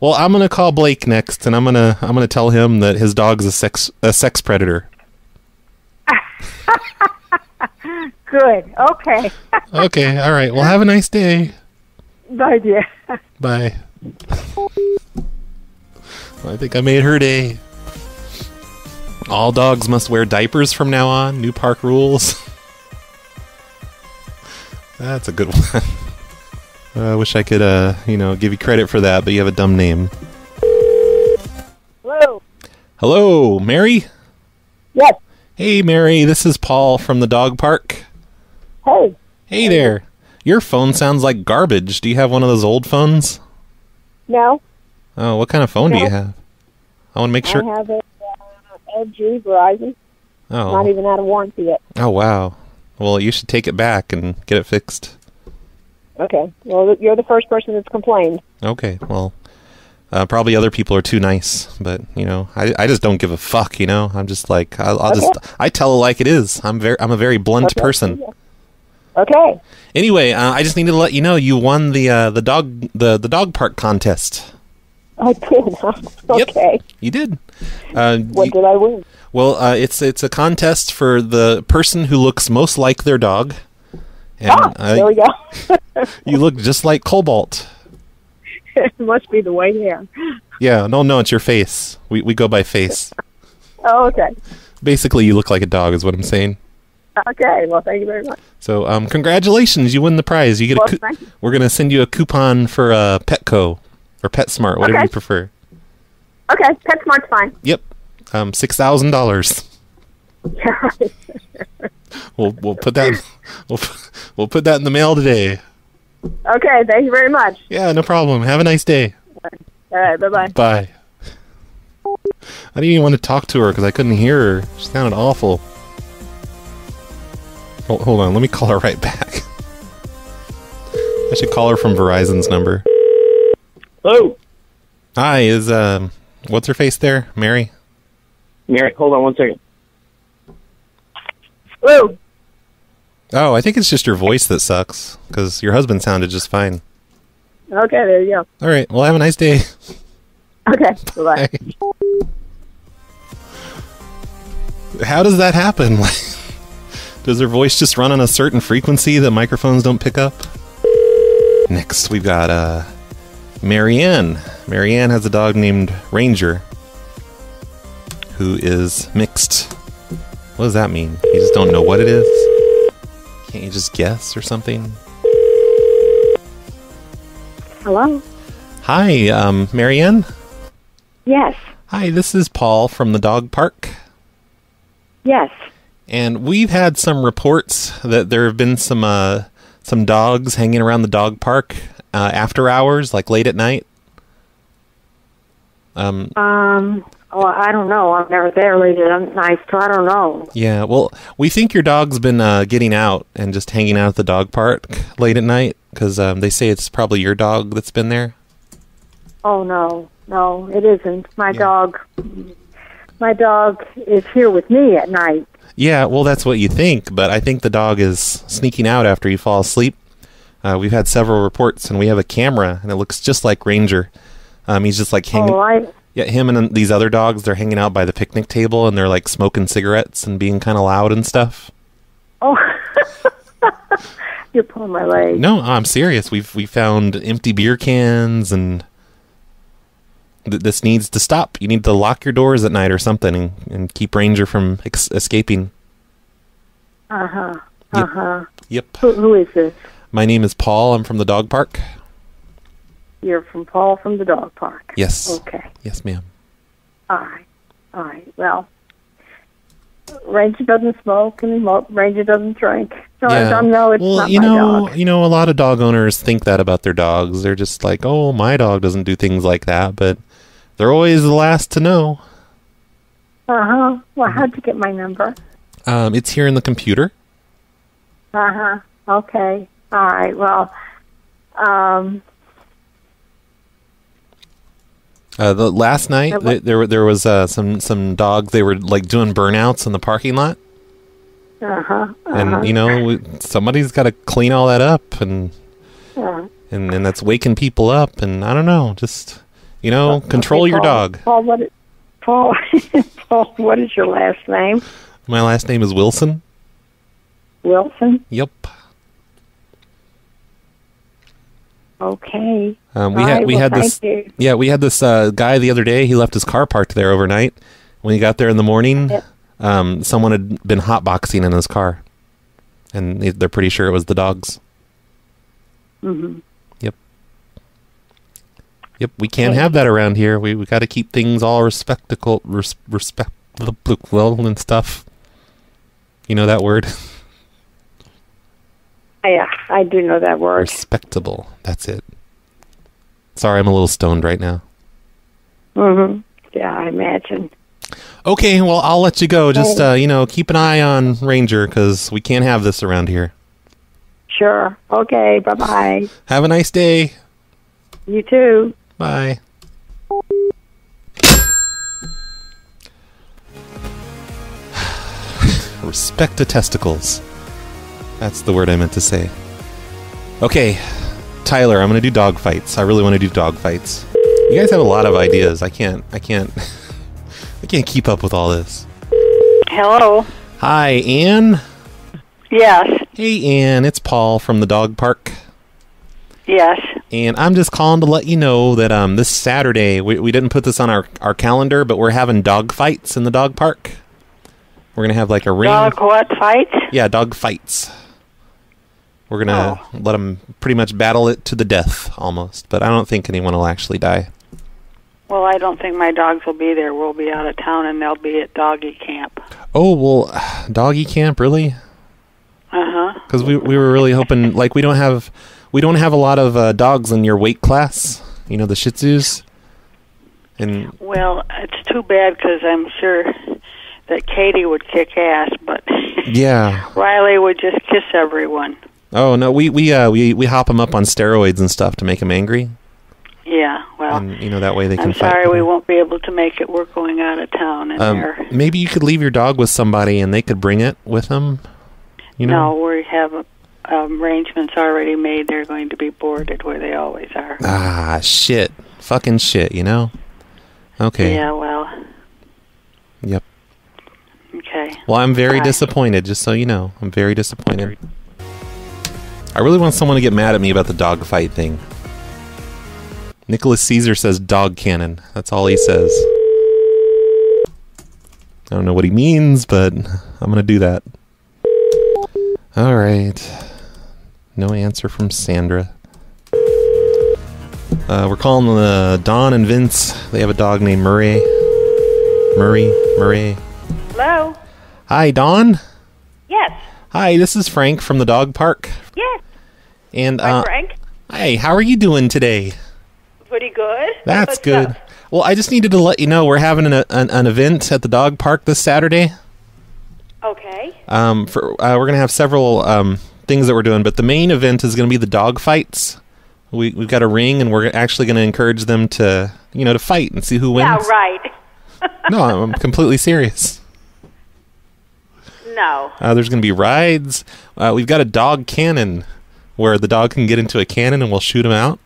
Well, I'm gonna call Blake next, and I'm gonna I'm gonna tell him that his dog's a sex a sex predator. Good. Okay. Okay, all right. Well, have a nice day. Bye, dear. Bye. I think I made her day. All dogs must wear diapers from now on. New park rules. That's a good one. I wish I could, uh, you know, give you credit for that, but you have a dumb name. Hello. Hello, Mary. Yes. Hey, Mary. This is Paul from the dog park. Hey. Hey there. Your phone sounds like garbage. Do you have one of those old phones? No. Oh, what kind of phone do you have? I want to make sure. I have a uh, LG Verizon. Oh. Not even out of warranty yet. Oh wow. Well, you should take it back and get it fixed. Okay. Well, you're the first person that's complained. Okay. Well, uh, probably other people are too nice, but you know, I, I just don't give a fuck. You know, I'm just like I'll, I'll just I tell it like it is. I'm very I'm a very blunt Okay. person. Okay. Anyway, uh, I just needed to let you know you won the uh, the dog the the dog park contest. I did. huh? Okay. You did. Uh, What you- did I win? well, uh, it's it's a contest for the person who looks most like their dog. And ah, uh, there we go. you look just like Cobalt. it must be the white hair. Yeah, no, no, it's your face. We we go by face. Oh, okay. Basically, you look like a dog, is what I'm saying. Okay. Well, thank you very much. So, um, congratulations, you win the prize. You get Well, a. Cu- thank you. we're gonna send you a coupon for uh, Petco or PetSmart, whatever Okay. you prefer. Okay. PetSmart's fine. Yep, um, six thousand dollars. Yeah, right. We'll we'll put that we'll we'll put that in the mail today. Okay. Thank you very much. Yeah, no problem. Have a nice day. All right. Bye bye. Bye. I didn't even want to talk to her because I couldn't hear her. She sounded awful. Hold, hold on, let me call her right back. I should call her from Verizon's number. Hello, Hi, is um, what's her face there? Mary. Mary. Hold on one second. Hello. Oh, I think it's just your voice that sucks because your husband sounded just fine. Okay. There you go. All right, well, have a nice day. Okay. Bye bye. How does that happen? does her voice just run on a certain frequency that microphones don't pick up? Next, we've got uh, Marianne. Marianne has a dog named Ranger, who is mixed. What does that mean? You just don't know what it is? Can't you just guess or something? Hello. Hi, um, Marianne. Yes. Hi, this is Paul from the dog park. Yes. And we've had some reports that there have been some uh, some dogs hanging around the dog park uh, after hours, like late at night. Um, Um. Oh, I don't know. I'm never there late at night, so I don't know. yeah, well, we think your dog's been uh, getting out and just hanging out at the dog park late at night because um, they say it's probably your dog that's been there. Oh no, no, it isn't. My dog. My dog is here with me at night. Yeah, well, that's what you think, but I think the dog is sneaking out after you fall asleep. Uh, we've had several reports, and we have a camera, and it looks just like Ranger. Um, he's just like hanging. Oh, I. Yeah, him and these other dogs, they're hanging out by the picnic table, and they're like smoking cigarettes and being kind of loud and stuff. Oh. You're pulling my leg. No, I'm serious. We've we found empty beer cans, and th- this needs to stop. You need to lock your doors at night or something, and, and keep Ranger from ex- escaping. Uh huh. Uh huh. Yep. Who, who is this? My name is Paul. I'm from the dog park. You're from Paul from the dog park. Yes. Okay. Yes, ma'am. All right. All right. Well, Ranger doesn't smoke and Ranger doesn't drink. So I don't know it's well, not you my know, dog. you know, a lot of dog owners think that about their dogs. They're just like, "Oh, my dog doesn't do things like that," but they're always the last to know. Uh huh. Well, how'd you get my number? Um, it's here in the computer. Uh huh. Okay. All right. Well, um, Uh, the last night th- there there was uh, some some dogs. They were like doing burnouts in the parking lot, uh huh. and you know we, somebody's got to clean all that up, and Uh, and and that's waking people up. And I don't know, just you know, control okay, your dog. Paul, what? Is, Paul, Paul, what is your last name? My last name is Wilson. Wilson. Yep. Okay. Um, we All had right, we well, had this you. yeah we had this uh, guy the other day. He left his car parked there overnight. When he got there in the morning, um, someone had been hotboxing in his car, and they- they're pretty sure it was the dogs. Mm-hmm. Yep. Yep. We can't have that around here. We we got to keep things all respectable, res, respectable and stuff. You know that word? Yeah, I do know that word. Respectable. That's it. Sorry, I'm a little stoned right now. Mm-hmm. Yeah, I imagine. Okay, well, I'll let you go. Just, uh, you know, keep an eye on Ranger because we can't have this around here. Sure. Okay. Bye bye. Have a nice day. You too. Bye. Respect to testicles. That's the word I meant to say. Okay, Tyler, I'm gonna do dog fights. I really want to do dog fights. You guys have a lot of ideas. I can't. I can't. I can't keep up with all this. Hello. Hi, Anne. Yes. Hey, Anne. It's Paul from the dog park. Yes. And I'm just calling to let you know that um this Saturday we, we didn't put this on our, our calendar, but we're having dog fights in the dog park. We're gonna have like a ring. Dog what fight? Yeah, dog fights. We're gonna let them pretty much battle it to the death, almost. But I don't think anyone will actually die. Well, I don't think my dogs will be there. We'll be out of town and they'll be at doggy camp. Oh well, doggy camp, really? Uh huh. Because we we were really hoping like we don't have we don't have a lot of uh, dogs in your weight class. You know the Shih Tzus. And Well, it's too bad because I'm sure that Katie would kick ass, but yeah. Riley would just kiss everyone. Oh no, we we uh we we hop them up on steroids and stuff to make them angry, Yeah. Well, and you know that way they can I'm fight. sorry we won't be able to make it. We're going out of town, and Um, maybe you could leave your dog with somebody and they could bring it with them. You know. no, we have um, arrangements already made. They're going to be boarded where they always are. Ah, shit. Fucking shit, you know? Okay. Yeah. Well. Yep. Okay. Well, I'm very Bye. disappointed, just so you know. I'm very disappointed. I really want someone to get mad at me about the dog fight thing. Nicholas Caesar says dog cannon. That's all he says. I don't know what he means, but I'm going to do that. All right. No answer from Sandra. Uh, we're calling the Don and Vince. They have a dog named Murray. Murray. Murray. Hello? Hi, Don. Yes. Hi, this is Frank from the dog park. Yes. And Hi, uh, Frank. Hey, how are you doing today? Pretty good. That's What's good. up? Well, I just needed to let you know we're having an, an, an event at the dog park this Saturday. Okay. Um, for uh, we're gonna have several um, things that we're doing, but the main event is gonna be the dog fights. We we've got a ring, and we're actually gonna encourage them to you know to fight and see who wins. Yeah, right. no, I'm completely serious. No. Uh, there's going to be rides. Uh, we've got a dog cannon where the dog can get into a cannon and we'll shoot him out.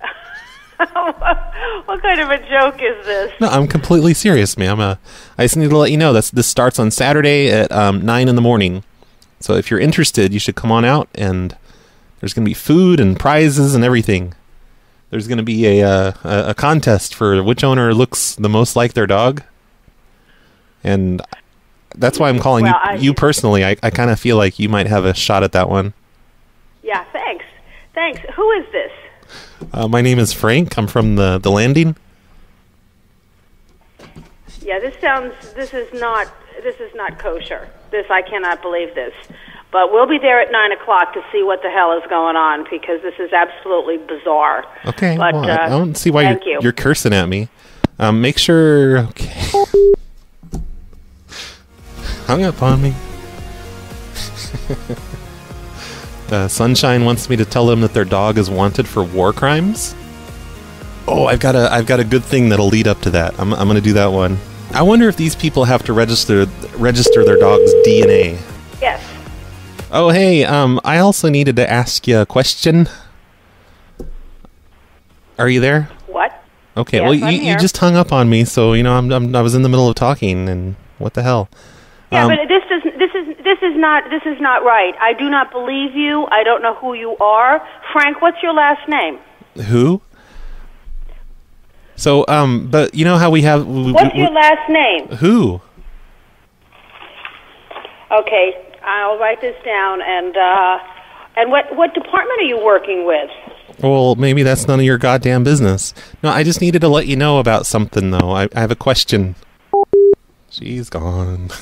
what kind of a joke is this? No, I'm completely serious, ma'am. Uh, I just need to let you know that this starts on Saturday at um, 9 in the morning. So if you're interested, you should come on out and there's going to be food and prizes and everything. There's going to be a, uh, a a contest for which owner looks the most like their dog. And that's why I'm calling Well, you, I- you personally. I, I kind of feel like you might have a shot at that one. Yeah, thanks. Thanks. Who is this? Uh, my name is Frank. I'm from the, the landing. Yeah, this sounds. This is not. This is not kosher. This I cannot believe this. But we'll be there at nine o'clock to see what the hell is going on because this is absolutely bizarre. Okay. But, well, I- uh, I don't see why you're, you. you're cursing at me. Um, make sure. Okay. Hung up on me. uh, Sunshine wants me to tell them that their dog is wanted for war crimes. Oh, I've got a I've got a good thing that'll lead up to that. I'm I'm gonna do that one. I wonder if these people have to register register their dog's DNA. Yes. Oh, hey, um, I also needed to ask you a question. Are you there? What? Okay, Yes, well, I'm you, you just hung up on me, so you know I'm, I'm I was in the middle of talking, and what the hell? Yeah, Um, but this does this is this is not this is not right. I do not believe you. I don't know who you are. Frank, what's your last name? who? So, um, but you know how we have we, What's we- your last name? who? Okay, I'll write this down. And uh, and what what department are you working with? Well, maybe that's none of your goddamn business. No, I just needed to let you know about something, though. I, I have a question. She's gone.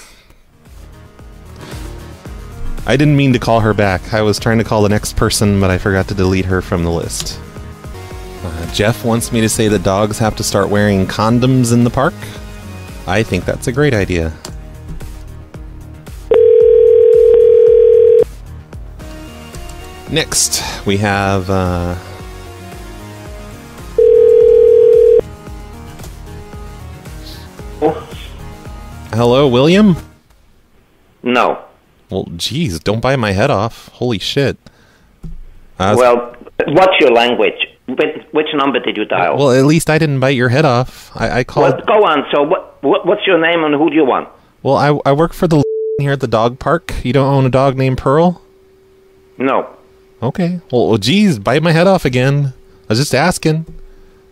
I didn't mean to call her back. I was trying to call the next person, but I forgot to delete her from the list. Uh, Jeff wants me to say that dogs have to start wearing condoms in the park. I think that's a great idea. Next, we have. Uh, Hello, William? No. Well, geez, don't bite my head off. Holy shit. Uh, well, what's your language? Which, which number did you dial? well, at least I didn't bite your head off. I, I called. Well, go on. So, what, what what's your name and who do you want? Well, I I work for the here at the dog park. You don't own a dog named Pearl? No. Okay. Well, well geez, bite my head off again. I was just asking.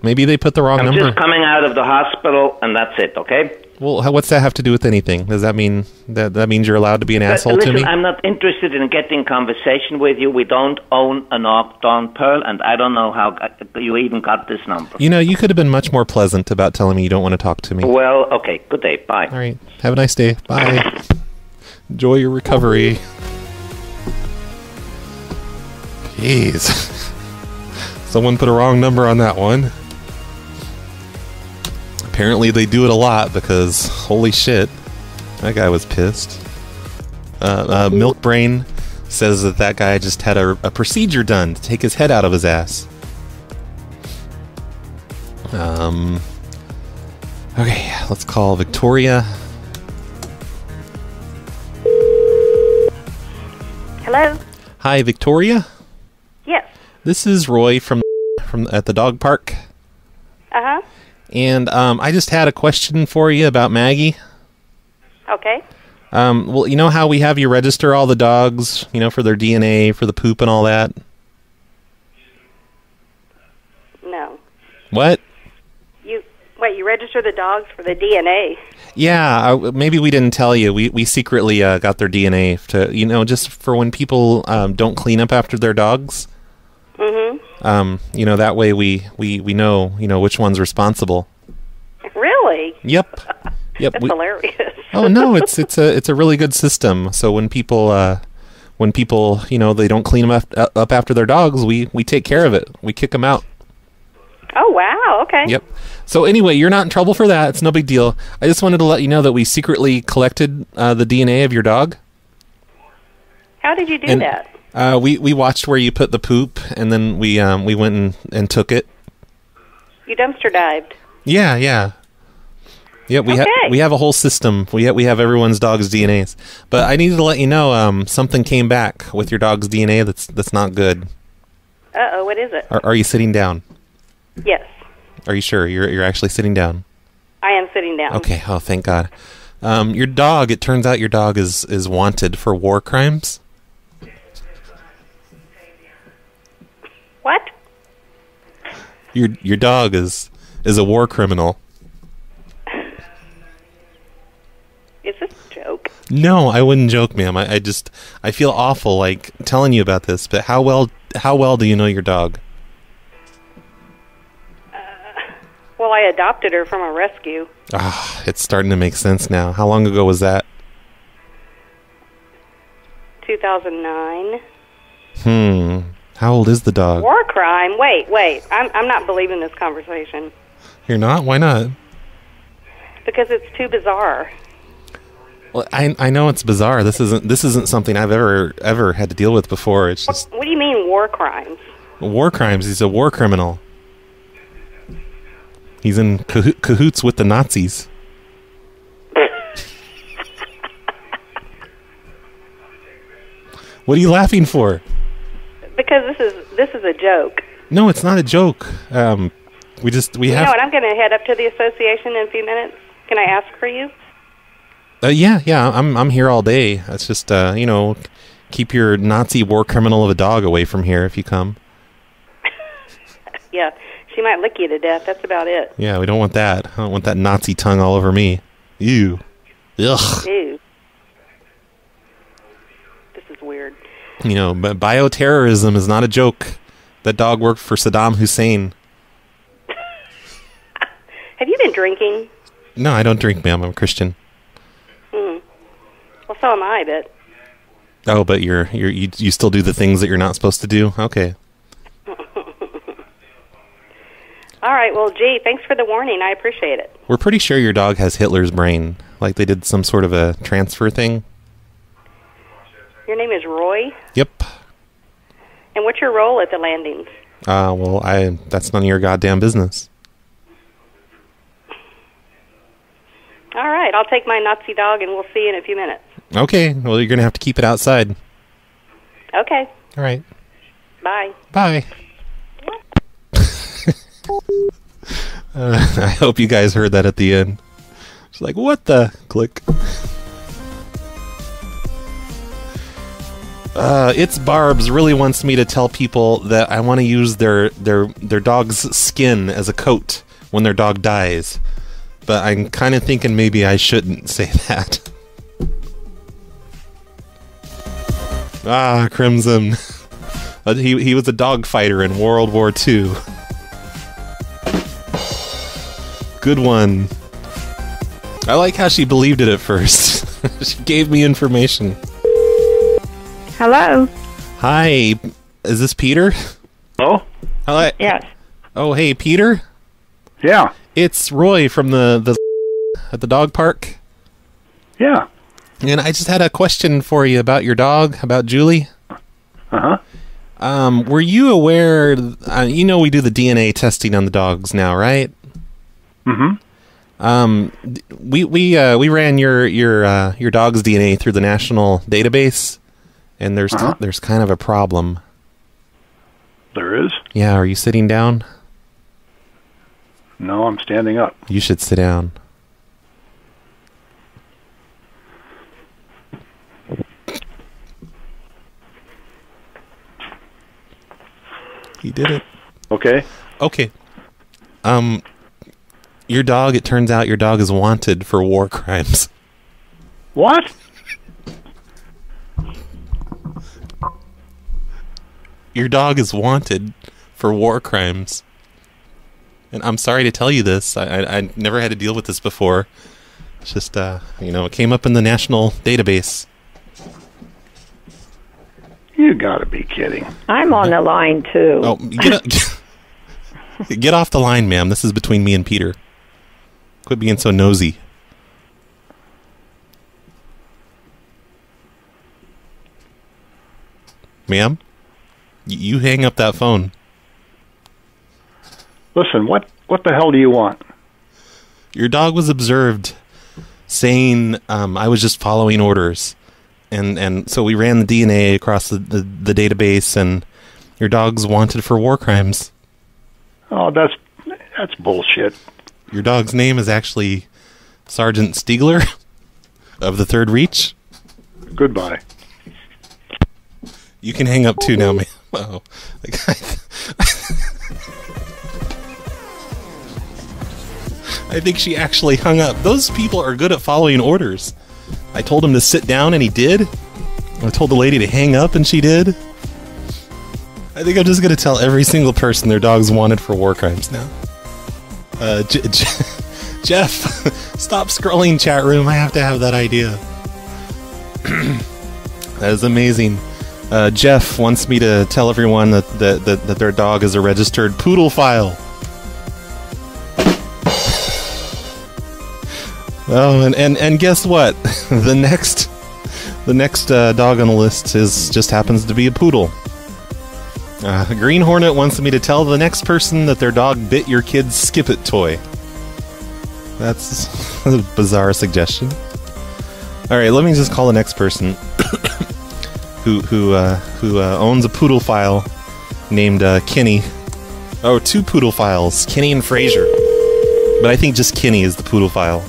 Maybe they put the wrong number. I'm number. just coming out of the hospital, and that's it. Okay. Well, how, what's that have to do with anything? Does that mean that that means you're allowed to be an But asshole listen, to me? I'm not interested in getting conversation with you. We don't own a knocked on pearl, and I don't know how you even got this number. You know, you could have been much more pleasant about telling me you don't want to talk to me. Well, okay. Good day. Bye. All right. Have a nice day. Bye. Enjoy your recovery. Jeez. Someone put a wrong number on that one. Apparently they do it a lot because holy shit, that guy was pissed. Uh, uh, Milk Brain says that that guy just had a, a procedure done to take his head out of his ass. Um. Okay, let's call Victoria. Hello? Hi, Victoria. Yes. This is Roy from from at the dog park, Uh huh. And um, I just had a question for you about Maggie. Okay. Um, well, you know how we have you register all the dogs, you know, for their DNA, for the poop, and all that. No. What? You wait. You register the dogs for the DNA. Yeah, uh, maybe we didn't tell you. We we secretly uh, got their DNA to, you know, just for when people um, don't clean up after their dogs. Mm-hmm. Um, you know, that way we we we know, you know, which one's responsible. Really? Yep. Yep. That's we- hilarious. oh no, it's it's a it's a really good system. So when people uh, when people you know they don't clean them up, up after their dogs, we we take care of it. We kick them out. Oh wow. Okay. Yep. So anyway, you're not in trouble for that. It's no big deal. I just wanted to let you know that we secretly collected uh, the DNA of your dog. How did you do And- that? Uh, we we watched where you put the poop, and then we um, we went and, and took it. You dumpster dived. Yeah, yeah. Yeah, we have we have a whole system. We ha- we have everyone's dog's DNAs. But I needed to let you know um, something came back with your dog's DNA that's that's not good. Uh oh. What is it? Are, are you sitting down? Yes, Are you sure you're you're actually sitting down? I am sitting down. Okay. Oh, thank God. Um, your dog. It turns out your dog is is wanted for war crimes. What? Your your dog is is a war criminal. Is this a joke? No, I wouldn't joke, ma'am. I, I just I feel awful like telling you about this. But how well how well do you know your dog? Well, I adopted her from a rescue. Ah, it's starting to make sense now. How long ago was that? 2009. Hmm. How old is the dog? War crime. Wait, wait. I'm I'm not believing this conversation You're not? Why not? because it's too bizarre. Well, I I know it's bizarre. This isn't this isn't something I've ever ever had to deal with before. It's just What do you mean war crimes? war crimes. He's a war criminal. He's in caho- cahoots with the Nazis. what are you laughing for? Because this is this is a joke. No, it's not a joke. Um, we just we you have. know what? I'm going to head up to the association in a few minutes. Can I ask for you? Uh, yeah, yeah. I'm I'm here all day. It's just uh, you know, keep your Nazi war criminal of a dog away from here if you come. Yeah, she might lick you to death. That's about it. Yeah, we don't want that. I don't want that Nazi tongue all over me. Ew. Ugh. Ew. This is weird. You know, but bioterrorism is not a joke. That dog worked for Saddam Hussein. Have you been drinking? No, I don't drink, ma'am. I'm a Christian. Hmm. Well, so am I, but Oh, but you're you're you, you still do the things that you're not supposed to do. Okay. all right. Well, gee, thanks for the warning. I appreciate it. We're pretty sure your dog has Hitler's brain. Like they did some sort of a transfer thing. Your name is Roy, Yep. and what's your role at the landings? Uh, well, I that's none of your goddamn business. All right, I'll take my Nazi dog, and we'll see you in a few minutes. Okay, well, you're going to have to keep it outside. Okay. All right. Bye. Bye. Uh, I hope you guys heard that at the end. It's like, what the? Click. Uh, it's Barb's really wants me to tell people that I want to use their their their dog's skin as a coat when their dog dies, but I'm kind of thinking maybe I shouldn't say that. ah, Crimson. Uh, he he was a dog fighter in World War II. Good one. I like how she believed it at first. she gave me information. Hello. Hi, is this Peter? Oh? Hello. Yes. Oh, hey, Peter. Yeah. It's Roy from the the at the dog park. Yeah. And I just had a question for you about your dog, about Julie. Uh huh. Um, were you aware? Uh, you know, we do the DNA testing on the dogs now, right? Mm-hmm. Um, we we uh, we ran your your uh, your dog's DNA through the national database, and there's Uh-huh. there's kind of a problem. There is? Yeah, are you sitting down? No, I'm standing up. You should sit down. He did it. Okay. Okay. Um, your dog. It turns out your dog is wanted for war crimes. What? Your dog is wanted for war crimes. And I'm sorry to tell you this. I, I, I never had to deal with this before. It's just, uh, you know, it came up in the national database. You gotta be kidding. I'm on the line too. Oh, get, get off the line, ma'am. This is between me and Peter. Quit being so nosy. Ma'am, y- you hang up that phone. Listen, what what the hell do you want? Your dog was observed saying um, I was just following orders, and and so we ran the DNA across the, the, the database, and your dog's wanted for war crimes. Oh, that's that's bullshit. Your dog's name is actually Sergeant Stiegler of the Third Reich. Goodbye. You can hang up too now, man. Oh, like, I think she actually hung up. Those people are good at following orders. I told him to sit down, and he did. I told the lady to hang up, and she did. I think I'm just gonna tell every single person their dog's wanted for war crimes now. Uh, J- J- Jeff, stop scrolling chat room. I have to have that idea. that is amazing. Uh, Jeff wants me to tell everyone that, that, that, that their dog is a registered poodle file. Oh, and, and, and guess what? the next the next uh, dog on the list is just happens to be a poodle. Uh, Green Hornet wants me to tell the next person that their dog bit your kid's skip it toy. That's a bizarre suggestion. All right, let me just call the next person who who uh, who uh, owns a poodle file named uh, Kenny. Oh, two poodle files, Kenny and Fraser. But I think just Kenny is the poodle file.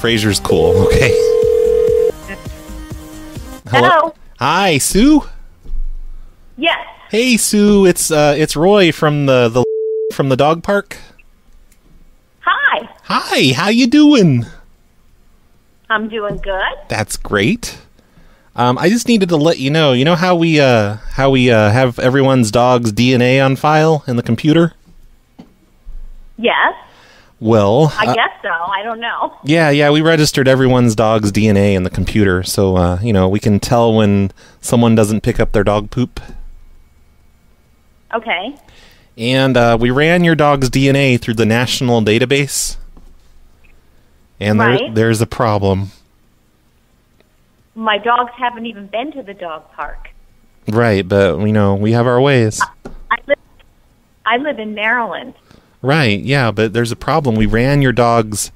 Fraser's cool. Okay. Hello. Hi, Sue. Yes. Hey, Sue. It's uh, it's Roy from the the from the dog park. Hi. Hi. How you doing? I'm doing good. That's great. Um, I just needed to let you know. You know how we uh, how we uh, have everyone's dog's DNA on file in the computer. Yes. Well, I uh, guess so. I don't know. yeah, yeah, we registered everyone's dog's DNA in the computer, so uh, you know we can tell when someone doesn't pick up their dog poop. Okay. And uh, we ran your dog's DNA through the national database, and there, there's a problem. My dogs haven't even been to the dog park. Right, but you know we have our ways. I live, I live in Maryland. Right, yeah, but there's a problem. We ran your dog's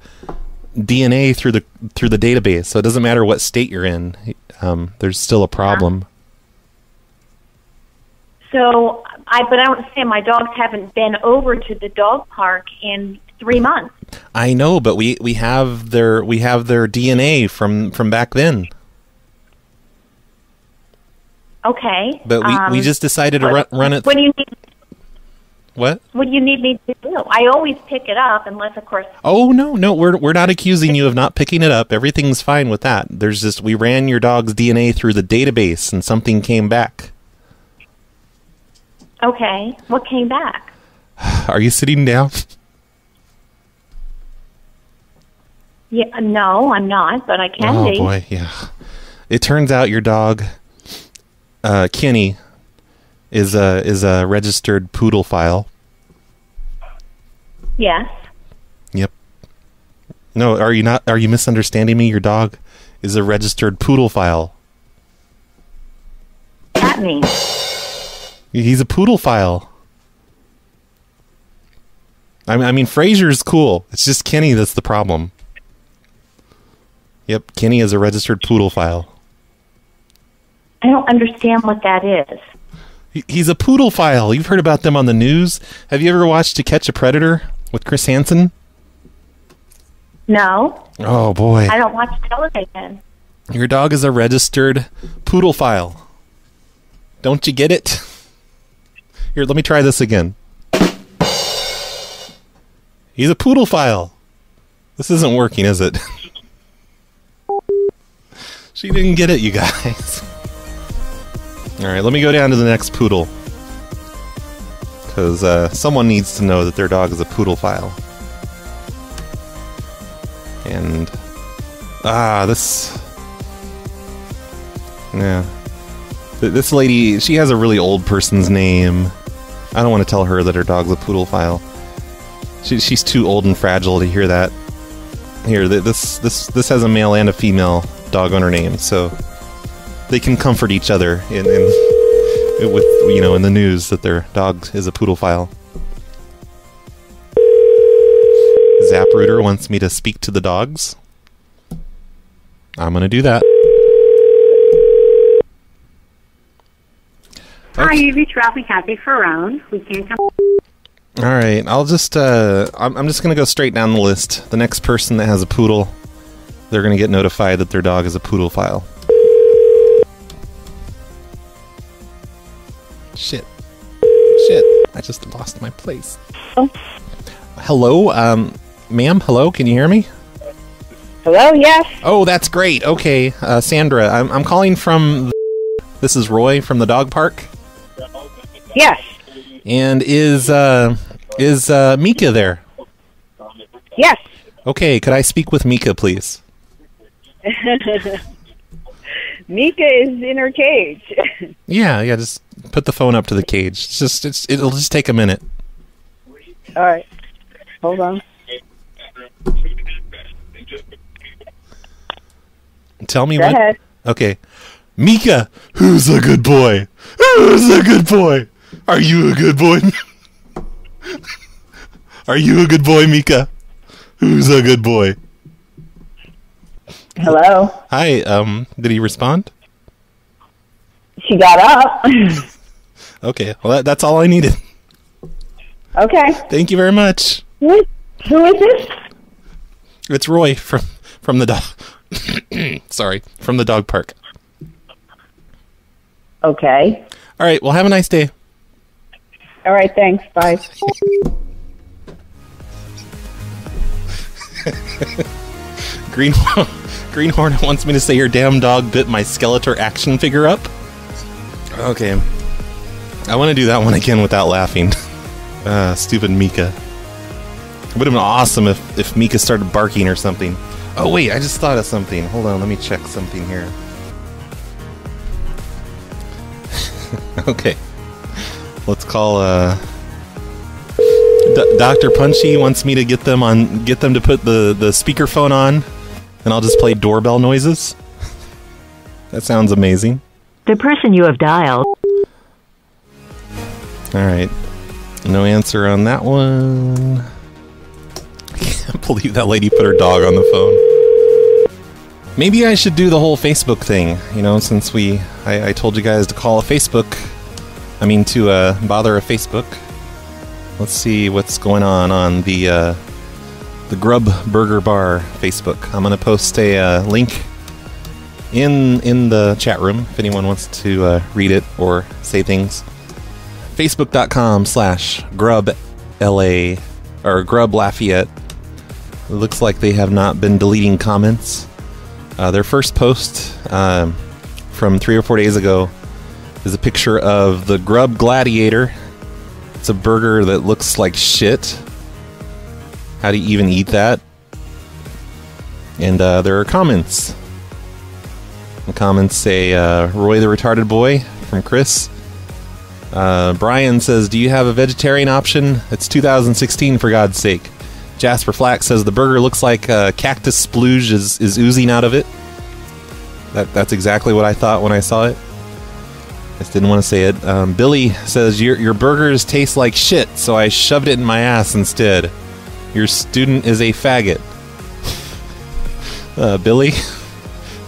DNA through the through the database, so it doesn't matter what state you're in. Um, there's still a problem. So, I but I don't understand. My dogs haven't been over to the dog park in three months. I know, but we, we have their we have their DNA from from back then. Okay. But we, we um, just decided to run, run it. What do you need? What? What do you need me to do? I always pick it up, unless, of course, Oh no, no, we're we're not accusing you of not picking it up. Everything's fine with that. There's just we ran your dog's DNA through the database and something came back. okay. What came back? Are you sitting down? Yeah, no, I'm not, but I can oh be. boy, yeah. It turns out your dog, uh, Kenny, is a is a registered poodle file. Yes. Yep. No, are you not? Are you misunderstanding me? Your dog is a registered poodle file. That means. He's a poodle file. I mean, I mean, Fraser's cool. It's just Kenny that's the problem. Yep, Kenny is a registered poodle file. I don't understand what that is. He's a poodle file. You've heard about them on the news. Have you ever watched To Catch a Predator with Chris Hansen? No, Oh boy, I don't watch television. your dog is a registered poodle file. Don't you get it? Here, let me try this again. He's a poodle file. This isn't working, is it? she didn't get it, you guys. All right, let me go down to the next poodle. Because uh, someone needs to know that their dog is a poodle file. And. Ah, this. Yeah. Th- This lady, she has a really old person's name. I don't want to tell her that her dog's a poodle file. She, she's too old and fragile to hear that. Here, th- this this this has a male and a female dog owner name, so they can comfort each other in, in with you know in the news that their dog is a poodle file. Zapruder wants me to speak to the dogs. I'm gonna do that. Hi, you've reached Ralph McCaffrey for Roan. We can't come. All right, I'll just uh, I'm, I'm just gonna go straight down the list. The next person that has a poodle, they're gonna get notified that their dog is a poodle file. Shit, shit! I just lost my place. Oh. Hello, um, ma'am. Hello, can you hear me? Hello, yes. Oh, that's great. Okay, uh, Sandra, I'm I'm calling from. This is Roy from the dog park. Yes. And is uh is uh Mika there? Yes. Okay, could I speak with Mika, please? Mika is in her cage. Yeah, yeah. Just put the phone up to the cage. It's just it's it'll just take a minute. All right. Hold on. Tell me Go what. ahead. Okay, Mika, who's a good boy? Who's a good boy? Are you a good boy? Are you a good boy, Mika? Who's a good boy? Hello. Hi. Um, did he respond? She got up. Okay. Well, that, that's all I needed. okay. Thank you very much. Who, who is this? It's Roy from from the dog. Sorry, from the dog park. Okay. All right. Well, have a nice day. All right. Thanks. Bye. Green Green Hornet wants me to say your damn dog bit my Skeletor action figure up. Okay. I want to do that one again without laughing. Uh, stupid Mika. It would have been awesome if, if Mika started barking or something. Oh, wait, I just thought of something. Hold on, let me check something here. okay. Let's call, uh. D- Dr. Punchy wants me to get them on, get them to put the, the speakerphone on, and I'll just play doorbell noises. that sounds amazing. The person you have dialed. All right. No answer on that one. I can't believe that lady put her dog on the phone. Maybe I should do the whole Facebook thing, you know, since we I, I told you guys to call a Facebook. I mean to uh, bother a Facebook. Let's see what's going on on the uh, the Grub Burger Bar Facebook. I'm gonna post a uh, link in in the chat room if anyone wants to uh, read it or say things. Facebook.com slash grub LA or grub Lafayette. It looks like they have not been deleting comments. Uh, their first post um, from three or four days ago is a picture of the Grub Gladiator. It's a burger that looks like shit. How do you even eat that? And uh, there are comments. The comments say uh, Roy the Retarded Boy from Chris. Uh, Brian says, Do you have a vegetarian option? It's 2016, for God's sake. Jasper Flack says, The burger looks like uh, cactus splooge is, is oozing out of it. That, that's exactly what I thought when I saw it. I Just didn't want to say it. Um, Billy says, your, your burgers taste like shit, so I shoved it in my ass instead. Your student is a faggot. uh, Billy,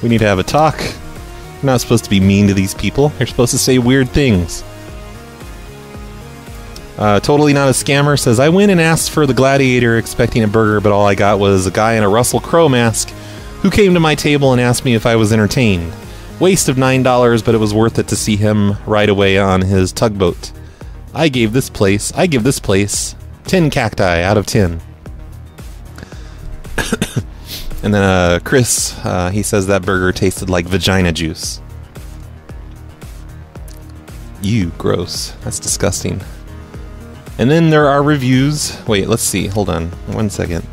we need to have a talk. You're not supposed to be mean to these people. You're supposed to say weird things. Uh, totally not a scammer says I went and asked for the gladiator expecting a burger, but all I got was a guy in a Russell Crowe mask who came to my table and asked me if I was entertained. Waste of nine dollars, but it was worth it to see him right away on his tugboat. I gave this place, I give this place, ten cacti out of ten. and then uh, Chris, uh, he says that burger tasted like vagina juice. You gross. That's disgusting. And then there are reviews. Wait, let's see. Hold on. One second.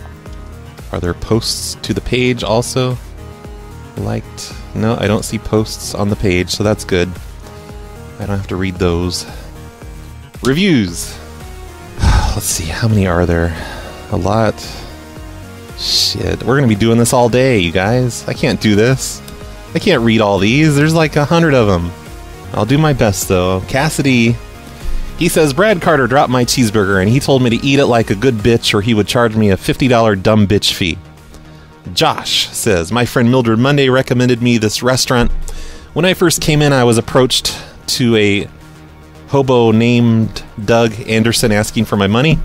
Are there posts to the page also? Liked? No, I don't see posts on the page, so that's good. I don't have to read those. Reviews. Let's see, how many are there? A lot. Shit, we're gonna be doing this all day, you guys. I can't do this. I can't read all these. There's like a hundred of them. I'll do my best though. Cassidy he says Brad Carter dropped my cheeseburger and he told me to eat it like a good bitch or he would charge me a $50 dumb bitch fee. Josh says My friend Mildred Monday recommended me this restaurant. When I first came in, I was approached to a hobo named Doug Anderson asking for my money.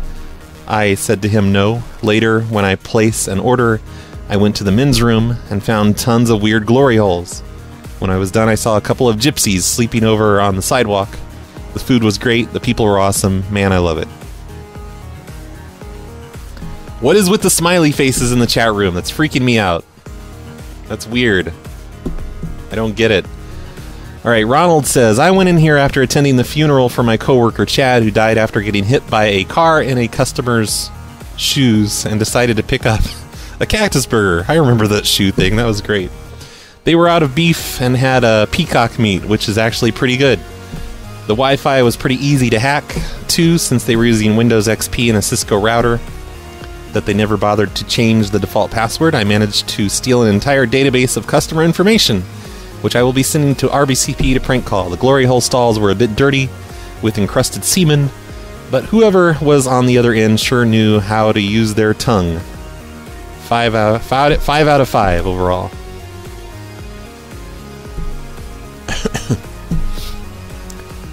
I said to him no. Later, when I place an order, I went to the men's room and found tons of weird glory holes. When I was done, I saw a couple of gypsies sleeping over on the sidewalk. The food was great. The people were awesome. Man, I love it. What is with the smiley faces in the chat room? That's freaking me out. That's weird. I don't get it. All right, Ronald says I went in here after attending the funeral for my coworker Chad, who died after getting hit by a car in a customer's shoes, and decided to pick up a cactus burger. I remember that shoe thing. That was great. They were out of beef and had a peacock meat, which is actually pretty good. The Wi Fi was pretty easy to hack, too, since they were using Windows XP and a Cisco router that they never bothered to change the default password. I managed to steal an entire database of customer information, which I will be sending to RBCP to prank call. The glory hole stalls were a bit dirty, with encrusted semen, but whoever was on the other end sure knew how to use their tongue. Five out, five, five out of five overall.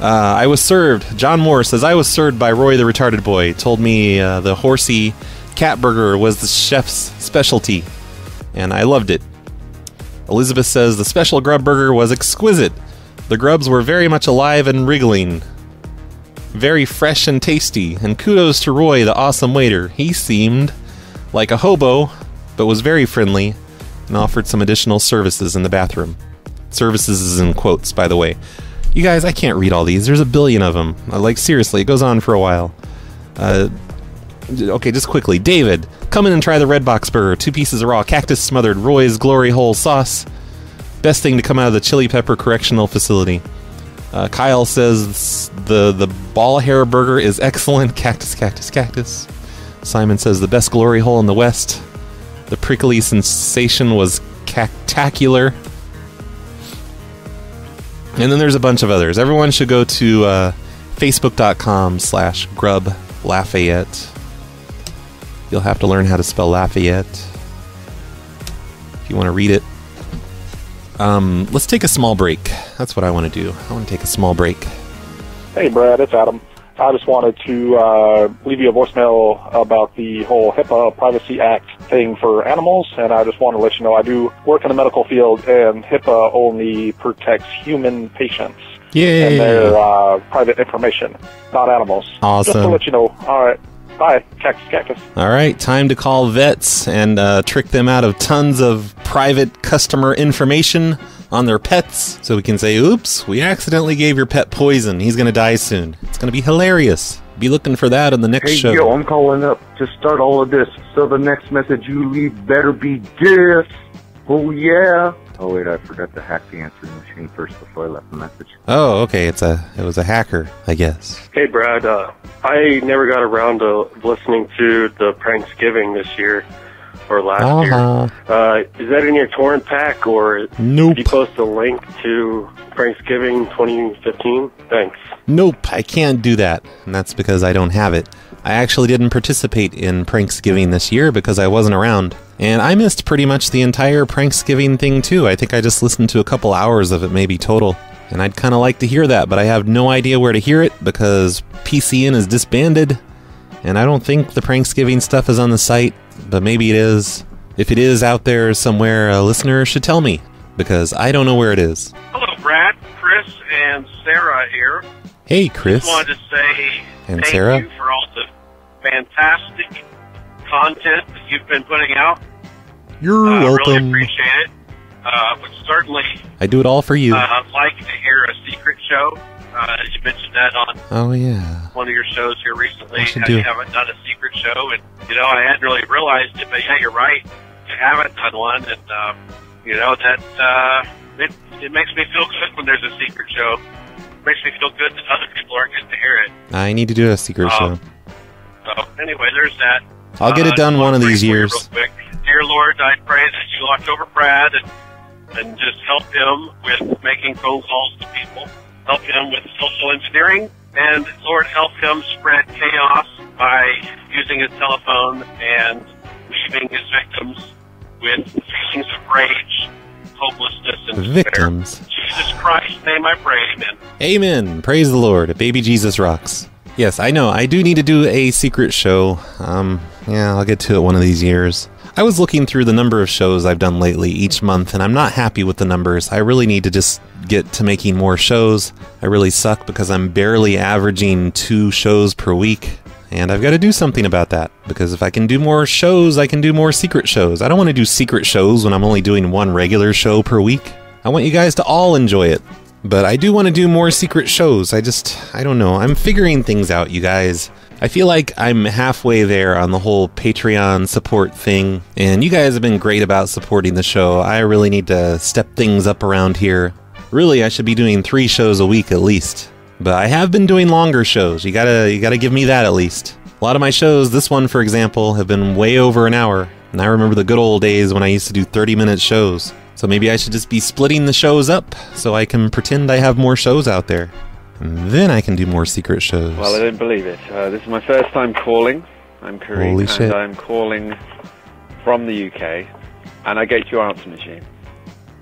Uh, I was served. John Moore says I was served by Roy the retarded boy. Told me uh, the horsey cat burger was the chef's specialty, and I loved it. Elizabeth says the special grub burger was exquisite. The grubs were very much alive and wriggling, very fresh and tasty. And kudos to Roy, the awesome waiter. He seemed like a hobo, but was very friendly and offered some additional services in the bathroom. Services is in quotes, by the way. You guys, I can't read all these. There's a billion of them. Like, seriously, it goes on for a while. Uh, okay, just quickly. David, come in and try the Red Box Burger. Two pieces of raw cactus smothered Roy's Glory Hole sauce. Best thing to come out of the Chili Pepper Correctional Facility. Uh, Kyle says the the ball hair burger is excellent. Cactus, cactus, cactus. Simon says the best glory hole in the West. The prickly sensation was cactacular. And then there's a bunch of others. Everyone should go to uh, facebook.com slash grub Lafayette. You'll have to learn how to spell Lafayette if you want to read it. Um, let's take a small break. That's what I want to do. I want to take a small break. Hey, Brad, it's Adam. I just wanted to uh, leave you a voicemail about the whole HIPAA Privacy Act thing for animals, and I just want to let you know I do work in the medical field, and HIPAA only protects human patients Yay. and their uh, private information, not animals. Awesome. Just to let you know. All right. Bye. Cactus, cactus. All right, time to call vets and uh, trick them out of tons of private customer information on their pets so we can say, oops, we accidentally gave your pet poison. He's going to die soon. It's going to be hilarious. Be looking for that on the next Hey, show. yo, I'm calling up to start all of this. So the next message you leave better be this. Oh, yeah. Oh, wait, I forgot to hack the answering machine first before I left the message. Oh, okay. It's a it was a hacker, I guess. Hey, Brad. Uh, I never got around to listening to the Pranksgiving this year or last Uh-huh. year. Uh, is that in your torrent pack, or Nope. did you post a link to Pranksgiving 2015? Thanks. Nope, I can't do that. And that's because I don't have it. I actually didn't participate in Pranksgiving this year because I wasn't around. And I missed pretty much the entire Pranksgiving thing too. I think I just listened to a couple hours of it maybe total. And I'd kind of like to hear that, but I have no idea where to hear it because PCN is disbanded. And I don't think the Pranksgiving stuff is on the site, but maybe it is. If it is out there somewhere, a listener should tell me because I don't know where it is. Hello, Brad, Chris, and Sarah here. Hey, Chris. Just wanted to say And thank Sarah? you for all the fantastic content that you've been putting out. You're uh, Really welcome. appreciate it. Uh, would certainly I do it all for you. uh, like to hear a secret show. Uh, you mentioned that on Oh, yeah. one of your shows here recently. I should do you haven't done a secret show, and you know I hadn't really realized it, but yeah, you're right. I haven't done one, and um, you know that uh, it it makes me feel good when there's a secret show. It makes me feel good that other people aren't getting to hear it. I need to do a secret Oh. show. So anyway, there's that. I'll get it Uh, done just one of these pray for you years. Real quick. Dear Lord, I pray that you watch over Brad and and just help him with making phone calls to people. Help him with social engineering, and Lord, help him spread chaos by using his telephone and leaving his victims with feelings of rage, hopelessness, and despair. Victims. Jesus Christ's name, I pray. Amen. Amen. Praise the Lord. Baby Jesus rocks. Yes, I know. I do need to do a secret show. Um, yeah, I'll get to it one of these years. I was looking through the number of shows I've done lately each month, and I'm not happy with the numbers. I really need to just get to making more shows. I really suck because I'm barely averaging two shows per week. And I've got to do something about that because if I can do more shows, I can do more secret shows. I don't want to do secret shows when I'm only doing one regular show per week. I want you guys to all enjoy it. But I do want to do more secret shows. I just, I don't know. I'm figuring things out, you guys. I feel like I'm halfway there on the whole Patreon support thing, and you guys have been great about supporting the show. I really need to step things up around here. Really, I should be doing three shows a week at least. But I have been doing longer shows. You gotta, you gotta give me that at least. A lot of my shows, this one for example, have been way over an hour. And I remember the good old days when I used to do 30 minute shows. So maybe I should just be splitting the shows up so I can pretend I have more shows out there. Then I can do more secret shows. Well, I don't believe it. Uh, this is my first time calling. I'm Kareem, Holy and shit. I'm calling from the UK, and I get your answer machine.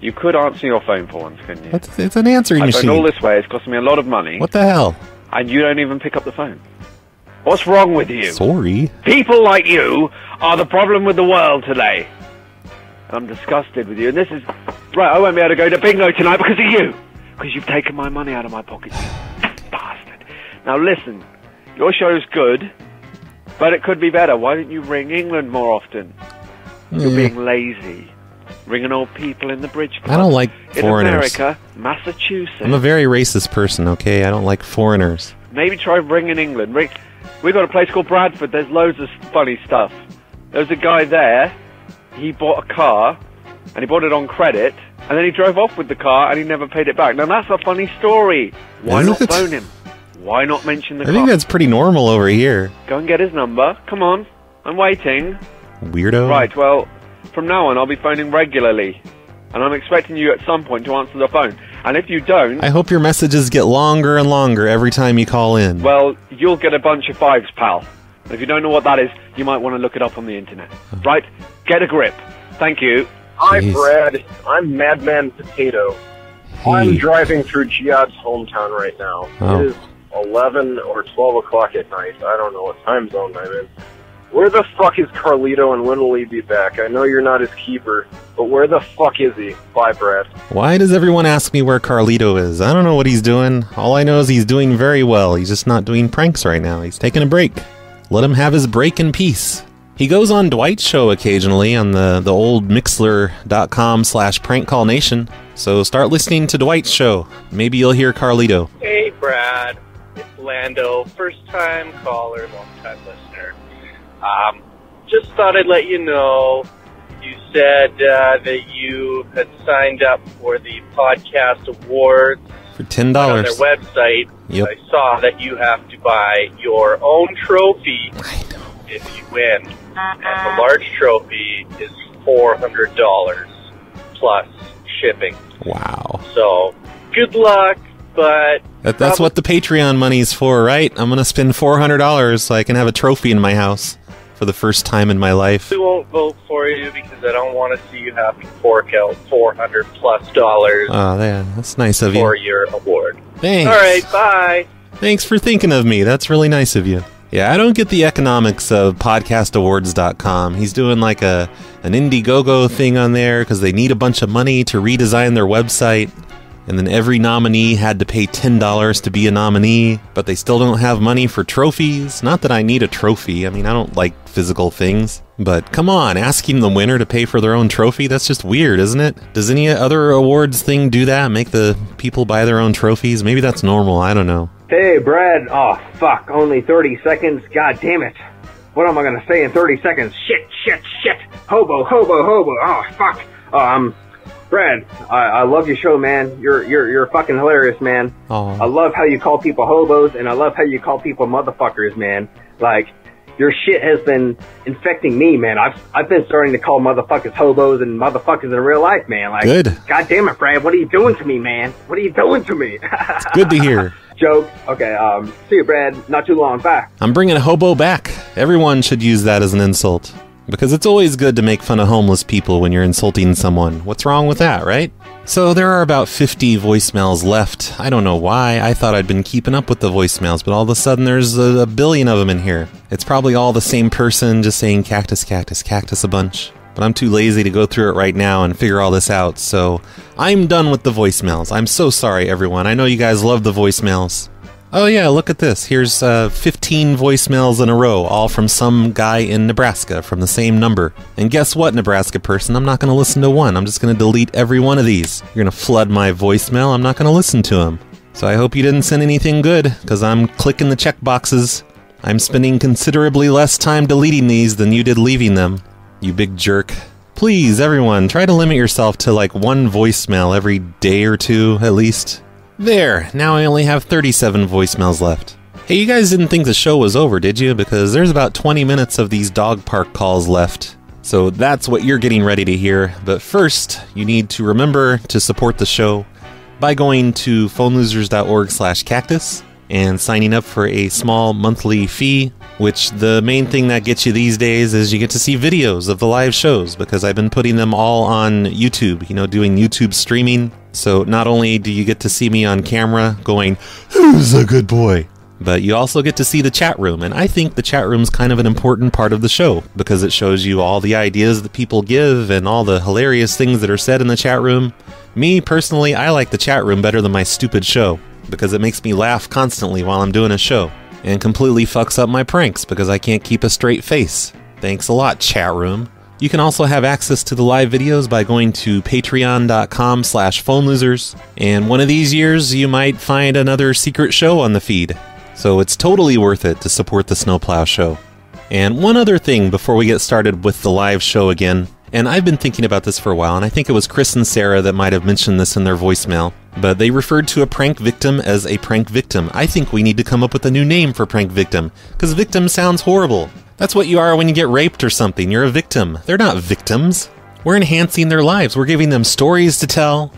You could answer your phone for once, couldn't you? It's, it's an answering I machine. all this way. It's costing me a lot of money. What the hell? And you don't even pick up the phone. What's wrong with you? Sorry. People like you are the problem with the world today. I'm disgusted with you. And this is right. I won't be able to go to bingo tonight because of you. Because you've taken my money out of my pocket, you bastard. Now listen, your show's good, but it could be better. Why don't you ring England more often? You're Yeah. being lazy. Ringing old people in the bridge club. I don't like in foreigners. America, Massachusetts. I'm a very racist person, okay? I don't like foreigners. Maybe try ringing England. Ring. We got a place called Bradford. There's loads of funny stuff. There's a guy there. He bought a car, and he bought it on credit, and then he drove off with the car, and he never paid it back. Now that's a funny story. Why Is not it? phone him? Why not mention the I car? think that's pretty normal over here. Go and get his number. Come on. I'm waiting. Weirdo. Right. Well, from now on, I'll be phoning regularly, and I'm expecting you at some point to answer the phone. And if you don't, I hope your messages get longer and longer every time you call in. well, you'll get a bunch of fives, pal. And if you don't know what that is, you might want to look it up on the internet. Oh. Right? Get a grip. Thank you. Hi, Brad. I'm Madman Potato. I'm driving through Giad's hometown right now. Oh. It is 11 or 12 o'clock at night. I don't know what time zone I'm in. Where the fuck is Carlito and when will he be back? I know you're not his keeper, but where the fuck is he? Bye, Brad. Why does everyone ask me where Carlito is? I don't know what he's doing. All I know is he's doing very well. He's just not doing pranks right now. He's taking a break. Let him have his break in peace. He goes on Dwight's show occasionally on the, the old mixlr.com slash prank call nation. So start listening to Dwight's show. Maybe you'll hear Carlito. Hey, Brad. It's Lando, first time caller, long time listener. Um, just thought I'd let you know. You said uh, that you had signed up for the podcast awards For $10. on their website. Yep. I saw that you have to buy your own trophy if you win. And the large trophy is $400 plus shipping. Wow. So, good luck, but That, that's what the Patreon money's for, right? I'm going to spend $400 so I can have a trophy in my house for the first time in my life. We won't vote for you because I don't want to see you have to fork out four hundred plus dollars Oh, yeah, that's nice of you. for your award. Thanks. All right, bye. Thanks for thinking of me. That's really nice of you. Yeah, I don't get the economics of podcastawards.com. He's doing like a an Indiegogo thing on there because they need a bunch of money to redesign their website. And then every nominee had to pay $10 to be a nominee, but they still don't have money for trophies. Not that I need a trophy. I mean, I don't like physical things. But come on, asking the winner to pay for their own trophy? That's just weird, isn't it? Does any other awards thing do that? Make the people buy their own trophies? Maybe that's normal. I don't know. Hey, Brad. Oh, fuck. Only 30 seconds. God damn it. What am I going to say in 30 seconds? Shit, shit, shit. Hobo, hobo, hobo. Oh, fuck. Oh, um, Brad, I, I love your show, man. You're, you're, you're fucking hilarious, man. Oh. I love how you call people hobos, and I love how you call people motherfuckers, man. Like, your shit has been infecting me, man. I've, I've been starting to call motherfuckers hobos and motherfuckers in real life, man. Like, Good. God damn it, Brad. What are you doing to me, man? What are you doing to me? it's Good to hear. Joke. Okay, um, see you, Brad. Not too long. Bye. I'm bringing a hobo back. Everyone should use that as an insult. Because it's always good to make fun of homeless people when you're insulting someone. What's wrong with that, right? So there are about 50 voicemails left. I don't know why. I thought I'd been keeping up with the voicemails, but all of a sudden there's a, a billion of them in here. It's probably all the same person just saying cactus, cactus, cactus a bunch. But I'm too lazy to go through it right now and figure all this out, so I'm done with the voicemails. I'm so sorry, everyone. I know you guys love the voicemails. Oh yeah, look at this. Here's uh, 15 voicemails in a row, all from some guy in Nebraska from the same number. And guess what, Nebraska person? I'm not going to listen to one. I'm just going to delete every one of these. You're going to flood my voicemail. I'm not going to listen to them. So I hope you didn't send anything good, because I'm clicking the check boxes. I'm spending considerably less time deleting these than you did leaving them. You big jerk. Please, everyone, try to limit yourself to like one voicemail every day or two, at least. There, now I only have 37 voicemails left. Hey, you guys didn't think the show was over, did you? Because there's about 20 minutes of these dog park calls left. So that's what you're getting ready to hear. But first, you need to remember to support the show by going to phonelosers.org slash cactus and signing up for a small monthly fee, which the main thing that gets you these days is you get to see videos of the live shows because I've been putting them all on YouTube, you know, doing YouTube streaming. So not only do you get to see me on camera going, Who's a good boy? But you also get to see the chat room, and I think the chat room's kind of an important part of the show because it shows you all the ideas that people give and all the hilarious things that are said in the chat room. Me, personally, I like the chat room better than my stupid show because it makes me laugh constantly while I'm doing a show and completely fucks up my pranks because I can't keep a straight face. Thanks a lot, chat room. You can also have access to the live videos by going to patreon.com slash phonelosers. And one of these years, you might find another secret show on the feed. So it's totally worth it to support the Snowplow Show. And one other thing before we get started with the live show again, and I've been thinking about this for a while, and I think it was Chris and Sarah that might have mentioned this in their voicemail, but they referred to a prank victim as a prank victim. I think we need to come up with a new name for prank victim, because victim sounds horrible. That's what you are when you get raped or something. You're a victim. They're not victims. We're enhancing their lives. We're giving them stories to tell.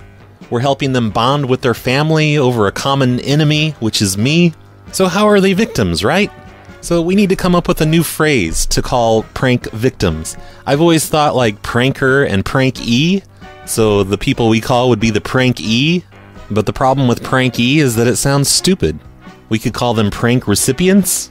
We're helping them bond with their family over a common enemy, which is me. So, how are they victims, right? So we need to come up with a new phrase to call prank victims. I've always thought like pranker and prank e, so the people we call would be the prank e. But the problem with prank e is that it sounds stupid. We could call them prank recipients.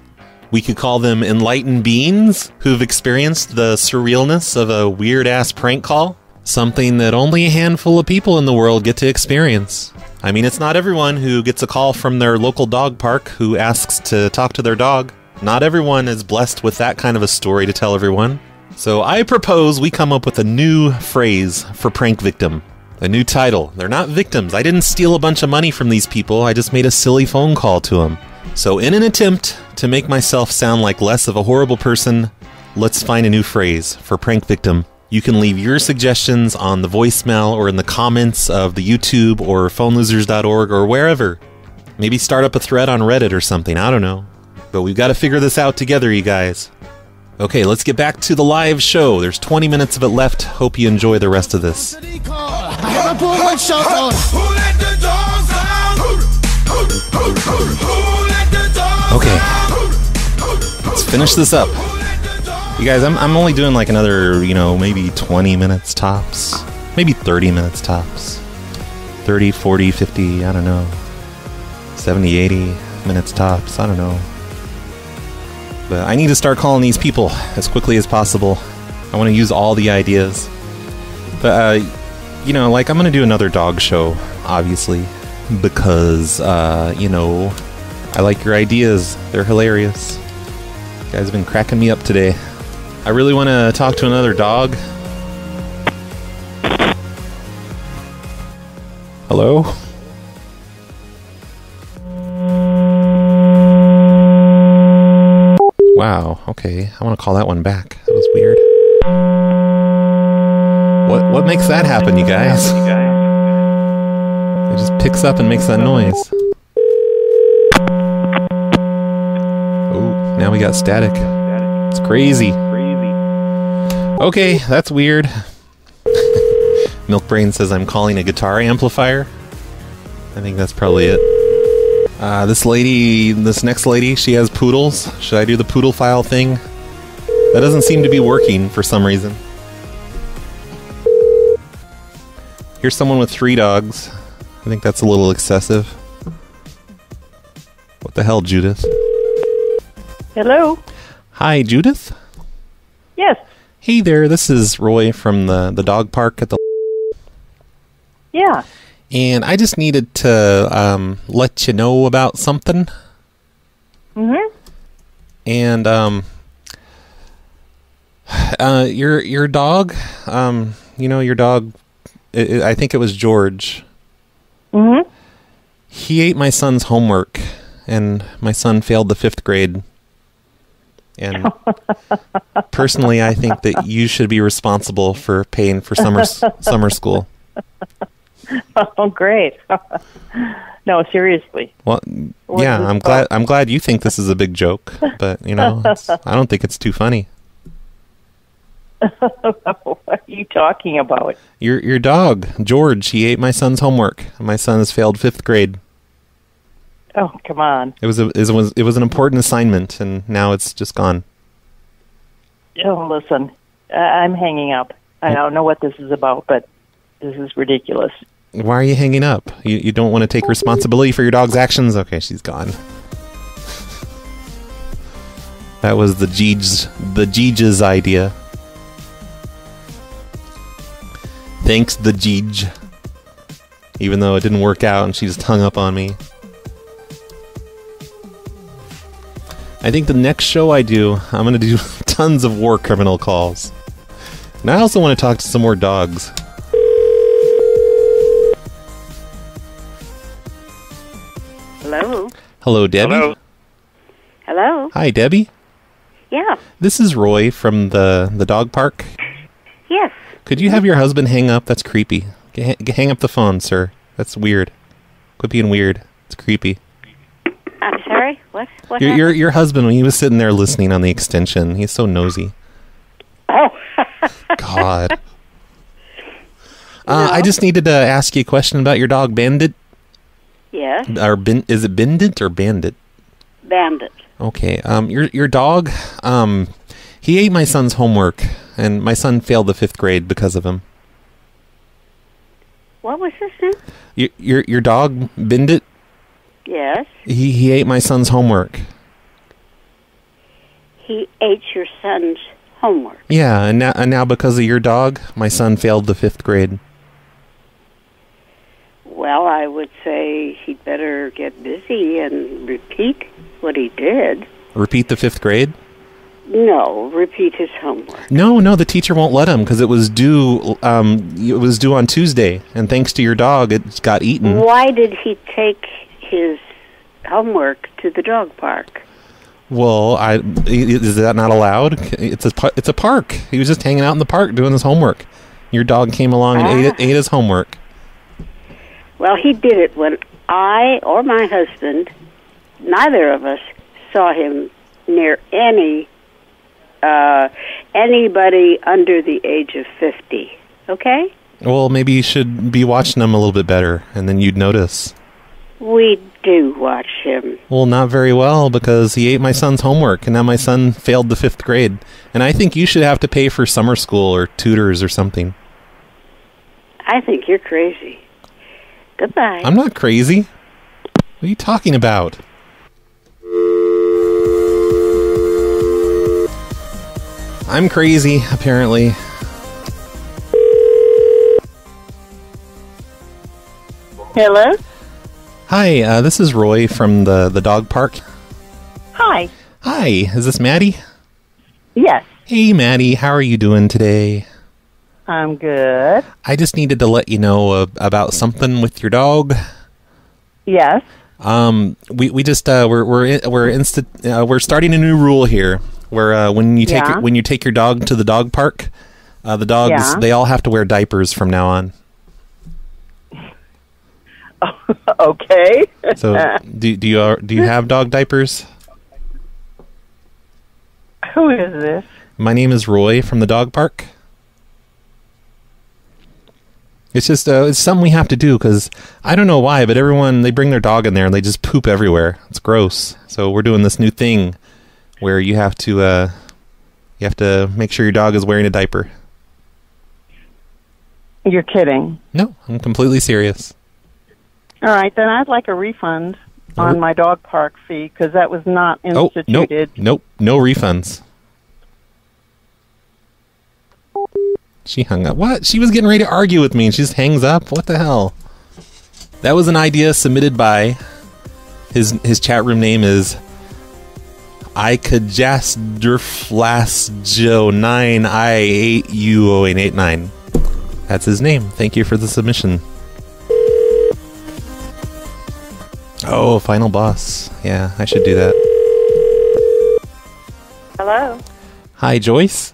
We could call them enlightened beings who've experienced the surrealness of a weird ass prank call. Something that only a handful of people in the world get to experience. I mean, it's not everyone who gets a call from their local dog park who asks to talk to their dog. Not everyone is blessed with that kind of a story to tell everyone. So I propose we come up with a new phrase for prank victim. A new title. They're not victims. I didn't steal a bunch of money from these people. I just made a silly phone call to them. So, in an attempt to make myself sound like less of a horrible person, let's find a new phrase for prank victim. You can leave your suggestions on the voicemail or in the comments of the YouTube or phonelosers.org or wherever. Maybe start up a thread on Reddit or something. I don't know. But we've got to figure this out together, you guys. Okay, let's get back to the live show. There's 20 minutes of it left. Hope you enjoy the rest of this. Okay. Let's finish this up. You guys, I'm, I'm only doing like another, you know, maybe 20 minutes tops. Maybe 30 minutes tops. 30, 40, 50, I don't know. 70, 80 minutes tops, I don't know. But I need to start calling these people as quickly as possible. I want to use all the ideas. But, uh, you know, like, I'm going to do another dog show, obviously. Because, uh, you know, I like your ideas. They're hilarious. You guys have been cracking me up today. I really want to talk to another dog. Hello? Wow, okay. I want to call that one back. That was weird. What what makes that happen, you guys? It just picks up and makes that noise. Oh, now we got static. It's crazy. Okay, that's weird. Milkbrain says I'm calling a guitar amplifier. I think that's probably it. Uh, this lady, this next lady, she has poodles. Should I do the poodle file thing? That doesn't seem to be working for some reason. Here's someone with three dogs. I think that's a little excessive. What the hell, Judith? Hello. Hi, Judith. Yes. Hey there, this is Roy from the, the dog park at the. Yeah. And I just needed to um, let you know about something. Mhm. And um, uh, your your dog, um, you know your dog. i I think it was George. Mhm. He ate my son's homework, and my son failed the fifth grade. And personally, I think that you should be responsible for paying for summer summer school. Oh, great. no, seriously. Well, What yeah, I'm glad. I'm glad you think this is a big joke, but you know, I don't think it's too funny. what are you talking about? Your your dog George, he ate my son's homework. My son has failed fifth grade. Oh, come on. It was a it was it was an important assignment, and now it's just gone. Oh, listen. I- I'm hanging up. I don't know what this is about, but this is ridiculous. Why are you hanging up? You you don't want to take responsibility for your dog's actions? Okay, she's gone. That was the Jee's the Jeej's idea. Thanks, the Jeej. Even though it didn't work out and she just hung up on me. I think the next show I do, I'm going to do tons of war criminal calls. And I also want to talk to some more dogs. Hello. Hello, Debbie. Hello. Hello. Hi, Debbie. Yeah. This is Roy from the the dog park. Yes. Could you have your husband hang up? That's creepy. G- h- hang up the phone, sir. That's weird. Quit being weird. It's creepy. I'm sorry. What? What? Your, your your husband when he was sitting there listening on the extension, he's so nosy. Oh. God. Uh, I just needed to ask you a question about your dog Bandit. Yes. Or bin, is it Bandit or Bandit? Bandit. Okay. Um, your your dog, um, he ate my son's homework, and my son failed the fifth grade because of him. What was his name? Your your your dog Bindit, Yes. he he ate my son's homework. He ate your son's homework. Yeah, and now and now because of your dog, my son failed the fifth grade. Well, I would say he'd better get busy and repeat what he did. Repeat the fifth grade. No, repeat his homework. No, no, the teacher won't let him because it was due. Um, it was due on Tuesday, and thanks to your dog, it got eaten. Why did he take his homework to the dog park? Well, I i- is that not allowed? It's a it's a park. He was just hanging out in the park doing his homework. Your dog came along and ate ate his homework. Well, he did it when I or my husband, neither of us, saw him near any uh, anybody under the age of fifty. Okay, Well, maybe you should be watching him a little bit better, and then you'd notice. we do watch him. Well, not very well because he ate my son's homework, and now my son failed the fifth grade. And I think you should have to pay for summer school or tutors or something. I think you're crazy. Goodbye. I'm not crazy. What are you talking about? I'm crazy, apparently. Hello? Hi, uh, this is Roy from the, the dog park. Hi. Hi, is this Maddie? Yes. Hey, Maddie, how are you doing today? I'm good. I just needed to let you know uh, about something with your dog. Yes. Um, we we just uh, we're we're in, we're insta- uh, we're starting a new rule here, where uh, when you take Yeah. your, when you take your dog to the dog park, uh, the dogs Yeah. they all have to wear diapers from now on. okay. So do do you do you have dog diapers? Who is this? My name is Roy from the dog park. It's just uh, it's something we have to do because I don't know why, but everyone they bring their dog in there and they just poop everywhere. It's gross. So we're doing this new thing where you have to uh, you have to make sure your dog is wearing a diaper. You're kidding. No, I'm completely serious. All right, then I'd like a refund on my dog park fee because that was not instituted. Oh, nope, nope, no refunds. She hung up. What? She was getting ready to argue with me and she just hangs up. What the hell? That was an idea submitted by his his chat room name is I could just Joe nine I eight U O eight eight nine. That's his name. Thank you for the submission. Oh, final boss. Yeah, I should do that. Hello. Hi, Joyce.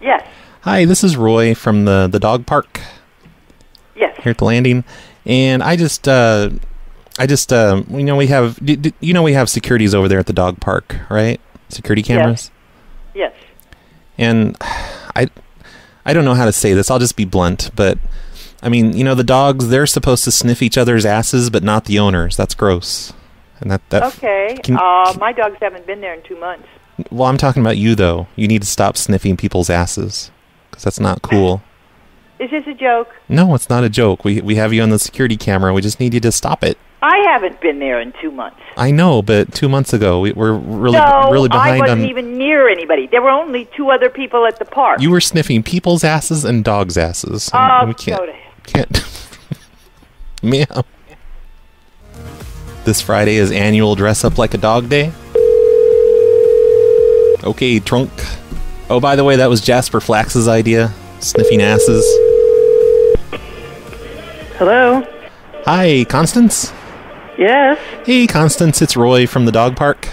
Yes. Hi, this is Roy from the the dog park Yes. here at the landing, and I just uh, I just uh, you know we have you know we have securities over there at the dog park, right? Security cameras, Yes. and I I don't know how to say this. I'll just be blunt, but I mean you know the dogs they're supposed to sniff each other's asses, but not the owners. That's gross, and that that okay. can- uh, my dogs haven't been there in two months. well I'm talking about you though. You need to stop sniffing people's asses because that's not cool. Is this a joke? No, it's not a joke. We we have you on the security camera. We just need you to stop it. I haven't been there in two months. I know, but two months ago we were really no, really I behind wasn't on. even near anybody. There were only two other people at the park. You were sniffing people's asses and dogs' asses. Oh, and we can't to can't. Meow. This Friday is annual dress up like a dog day. Okay, trunk. Oh, by the way, that was Jasper Flax's idea. Sniffing asses. Hello. Hi, Constance. Yes. Hey, Constance. It's Roy from the dog park.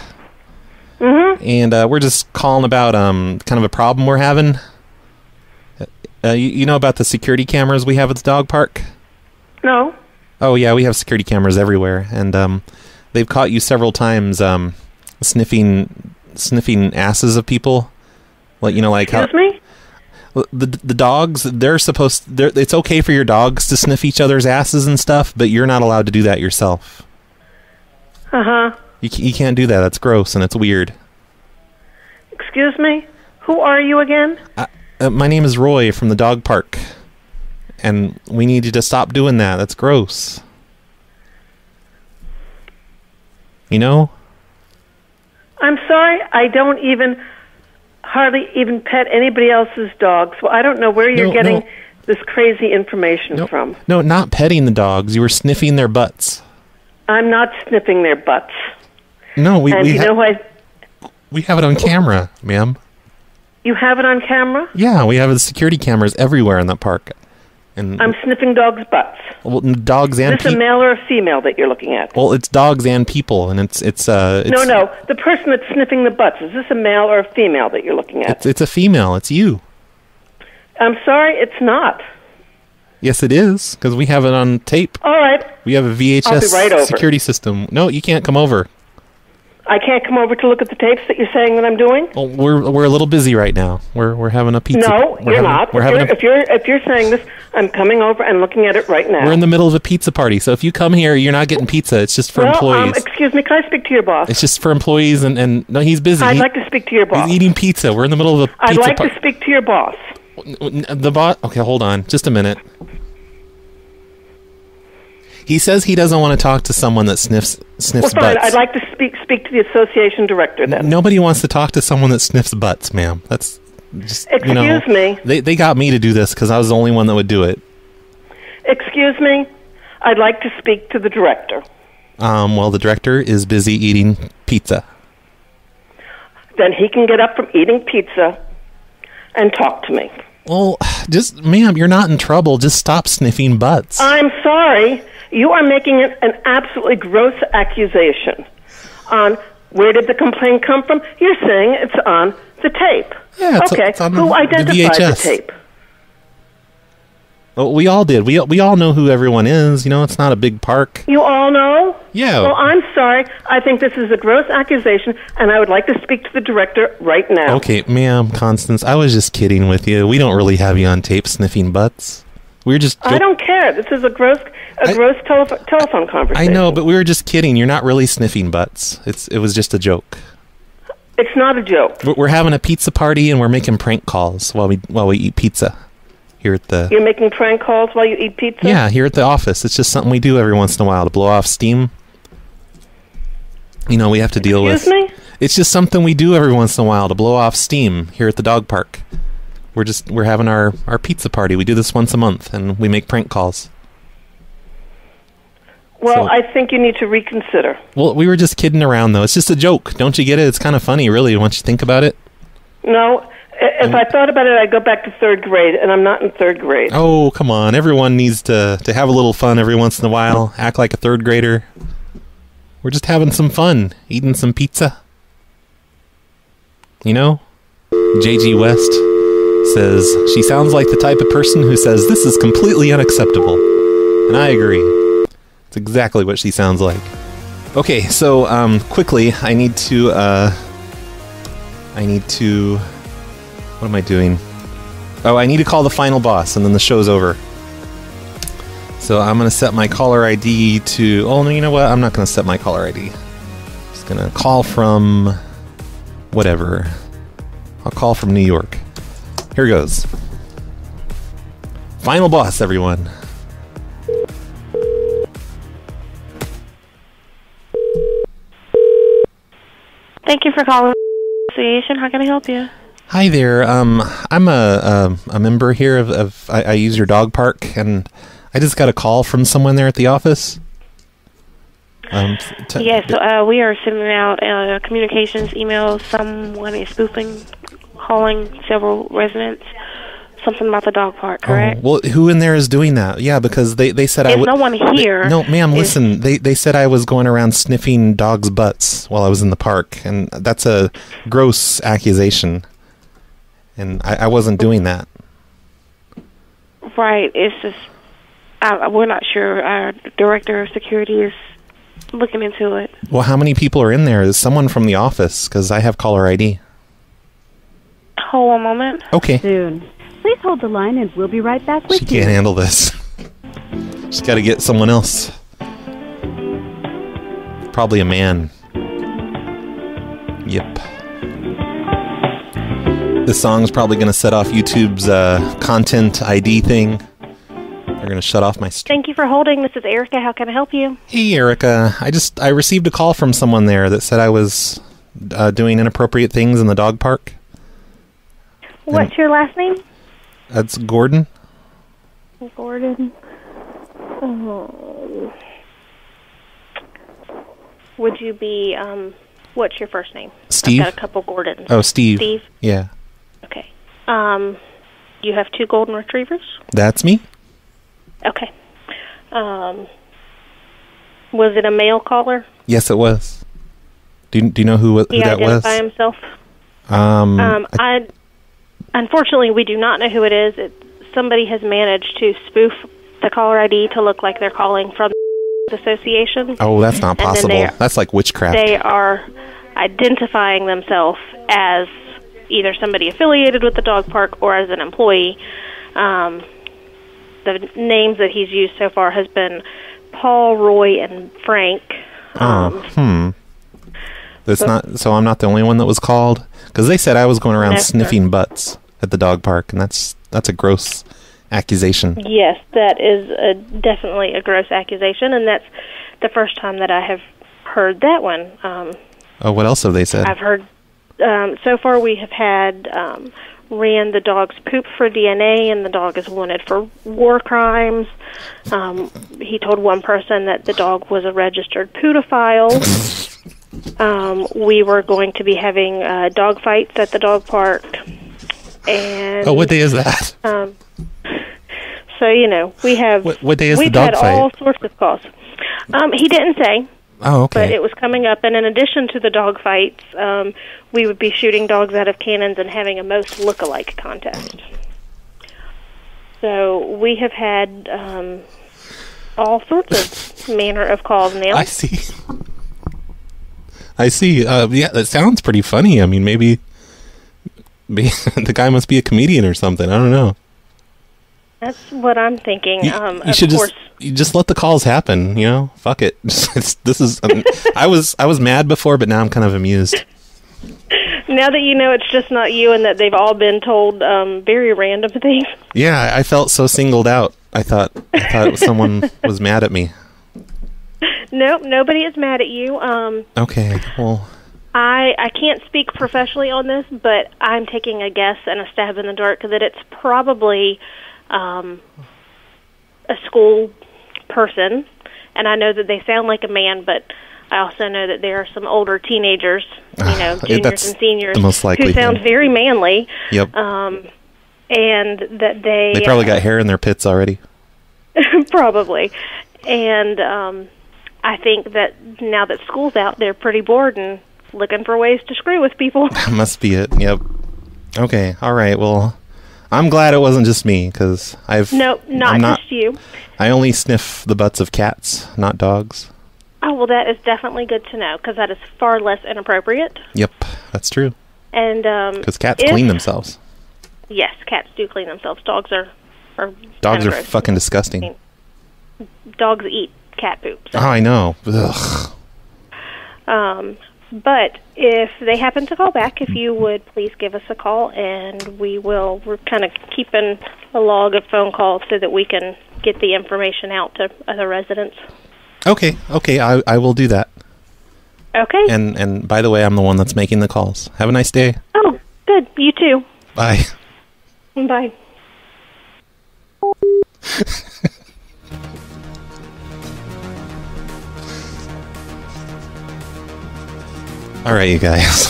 Mm-hmm. and uh, we're just calling about um kind of a problem we're having. Uh, you, you know about the security cameras we have at the dog park? No. Oh yeah, we have security cameras everywhere, and um, they've caught you several times um, sniffing sniffing asses of people. Like you know, like Excuse how me. the the dogs they're supposed they're, it's okay for your dogs to sniff each other's asses and stuff, but you're not allowed to do that yourself. Uh huh. You, you can't do that. That's gross and it's weird. Excuse me? Who are you again? Uh, my name is Roy from the dog park, and we need you to stop doing that. That's gross. You know? I'm sorry, I don't even hardly even pet anybody else's dogs. Well, I don't know where you're No, getting no. this crazy information from. No, not petting the dogs. You were sniffing their butts. I'm not sniffing their butts. No, we and we, you know why we have it on camera, ma'am. you have it on camera? Yeah, we have the security cameras everywhere in that park, and I'm sniffing dogs' butts. well, dogs Is and this a male or a female that you're looking at? Well, it's dogs and people, and it's it's uh it's, no, no. The person that's sniffing the butts, is this a male or a female that you're looking at? it's it's a female. It's you. I'm sorry, it's not. Yes, it is because we have it on tape. All right. We have a VHS right security system. No, you can't come over. I can't come over to look at the tapes that you're saying that I'm doing? Well, we're we're a little busy right now. We're we're having a pizza. no, you're having, not. We're if, having you're, a, if you're if you're saying this, I'm coming over and looking at it right now. we're in the middle of a pizza party. So if you come here, you're not getting pizza. It's just for well, employees. Um, excuse me, can I speak to your boss? it's just for employees, and and no, he's busy. I'd He- like to speak to your boss. He's eating pizza. We're in the middle of a I'd like party. to speak to your boss. The boss. Okay, hold on, just a minute. He says he doesn't want to talk to someone that sniffs Well, sniffs fine. butts. I'd like to speak speak to the association director then. Nobody wants to talk to someone that sniffs butts, ma'am. That's just you know. Excuse me. They they got me to do this because I was the only one that would do it. Excuse me. I'd like to speak to the director. Um, well, the director is busy eating pizza. Then he can get up from eating pizza and talk to me. Well, just ma'am, you're not in trouble. Just stop sniffing butts. I'm sorry. You are making an, an absolutely gross accusation on where did the complaint come from? You're saying it's on the tape. Yeah, it's- okay. it's on Who the- the identified the, VHS. tape? Well, we all did. We we all know who everyone is. You know, it's not a big park. You all know? Yeah. Well, I'm sorry. I think this is a gross accusation, and I would like to speak to the director right now. Okay, ma'am, Constance, I was just kidding with you. We don't really have you on tape sniffing butts. We're just. I don't care. This is a gross, a gross telef- telephone conversation. I know, but we were just kidding. You're not really sniffing butts. It's it was just a joke. It's not a joke. We're- We're having a pizza party and we're making prank calls while we while we eat pizza here at the You're making prank calls while you eat pizza? yeah here at the office. It's just something we do every once in a while to blow off steam. You know, we have to deal with Excuse with. me? It's just something we do every once in a while to blow off steam here at the dog park. We're just we're having our our pizza party. We do this once a month and we make prank calls. Well, So- I think you need to reconsider. Well, we were just kidding around though. It's just a joke. Don't you get it? It's kind of funny, really, once you think about it. No, i- if I thought about it, I'd go back to third grade, and I'm not in third grade. Oh, come on. Everyone needs to to have a little fun every once in a while. Act like a third grader. We're just having some fun, eating some pizza. You know? JG West says she sounds like the type of person who says this is completely unacceptable. And I agree. It's exactly what she sounds like. Okay, so um quickly, I need to uh I need to what am I doing? Oh, I need to call the final boss, and then the show's over. So I'm gonna set my caller ID to. Oh no, you know what? I'm not gonna set my caller ID. Just gonna call from whatever. I'll call from New York. Here goes. Final boss, everyone. Thank you for calling Association. How can I help you? Hi there. Um, I'm a a, a member here of. of I, I use your dog park, and I just got a call from someone there at the office. Um, yes, so, uh, we are sending out uh, communications emails. Someone is spoofing, calling several residents. Something about the dog park, correct? Oh, well, who in there is doing that? Yeah, because they, they said I There's would. no one here. No, ma'am. Is- Listen, they they said I was going around sniffing dogs' butts while I was in the park, and that's a gross accusation. And I, I wasn't doing that. Right. It's just uh, we're not sure. Our director of security is looking into it. Well, how many people are in there? Is someone from the office? Because I have caller ID. Hold one moment. Okay. Soon. Please hold the line and we'll be right back with She you. can't handle this. She's got to get someone else. Probably a man. Yep. This song's probably going to set off YouTube's uh, content ID thing. They're going to shut off my. St- Thank you for holding. This is Erica. How can I help you? hey, Erica. I just I received a call from someone there that said I was uh, doing inappropriate things in the dog park. What's your last name? That's Gordon. Gordon. Um, would you be, um, what's your first name? Steve? I've got a couple Gordons. Oh, Steve. Steve. Yeah, Okay. Um, you have two golden retrievers? that's me. Okay. Um, was it a male caller? Yes, it was. Do you, do you know who, who He that was? identify himself? Um, Um, I unfortunately we do not know who it is. It, somebody has managed to spoof the caller ID to look like they're calling from the association. oh, that's not possible. That's like witchcraft. They are identifying themselves as either somebody affiliated with the dog park or as an employee. Um, the names that he's used so far has been Paul, Roy, and Frank. Oh, hmm. That's not. So I'm not the only one that was called because they said I was going around No, sir. sniffing butts at the dog park, and that's that's a gross accusation. Yes, that is a, definitely a gross accusation, and that's the first time that I have heard that one. Um, Oh, what else have they said? I've heard um, so far we have had um, ran the dog's poop for DNA, and the dog is wanted for war crimes. Um, he told one person that the dog was a registered poodophile. um, we were going to be having uh, dog fights at the dog park, and Oh, what day is that? um, so you know we have What- what day is the we've dog had fight? all sorts of calls. Um, he didn't say. Oh, okay. But it was coming up, and in addition to the dog fights, um, we would be shooting dogs out of cannons and having a most look-alike contest. So we have had um, all sorts of manner of calls now. I see. I see. Uh, yeah, that sounds pretty funny. I mean, maybe, maybe the guy must be a comedian or something. I don't know. That's what I'm thinking. You, um, you of should course, just you just let the calls happen. You know, fuck it. This is. um, I was I was mad before, but now I'm kind of amused. now that you know it's just not you, and that they've all been told um, very random things. Yeah, I I felt so singled out. I thought I thought someone was mad at me. Nope, nobody is mad at you. Um, Okay, well, I I can't speak professionally on this, but I'm taking a guess and a stab in the dark that it's probably um, a school person, and I know that they sound like a man, but I also know that there are some older teenagers, you know, Yeah, juniors that's and seniors, the most likely who sound thing. very manly. Yep. Um, and that they they probably uh, got hair in their pits already. probably. And um I think that now that school's out, they're pretty bored and looking for ways to screw with people. That must be it. Yep. Okay. All right. Well, I'm glad it wasn't just me because I've. no, not, I'm not just you. I only sniff the butts of cats, not dogs. Oh well, that is definitely good to know because that is far less inappropriate. Yep, that's true. And um, Because cats if- clean themselves. Yes, cats do clean themselves. Dogs are are Dogs are gross. fucking disgusting. dogs eat cat poop. Oh, I know. Ugh. Um, but if they happen to call back, if mm-hmm. you would please give us a call, and we will. We're kind of keeping a log of phone calls so that we can get the information out to other residents. Okay. Okay. I I will do that. Okay. And and by the way, I'm the one that's making the calls. Have a nice day. oh, good. You too. Bye. Bye. All right, you guys.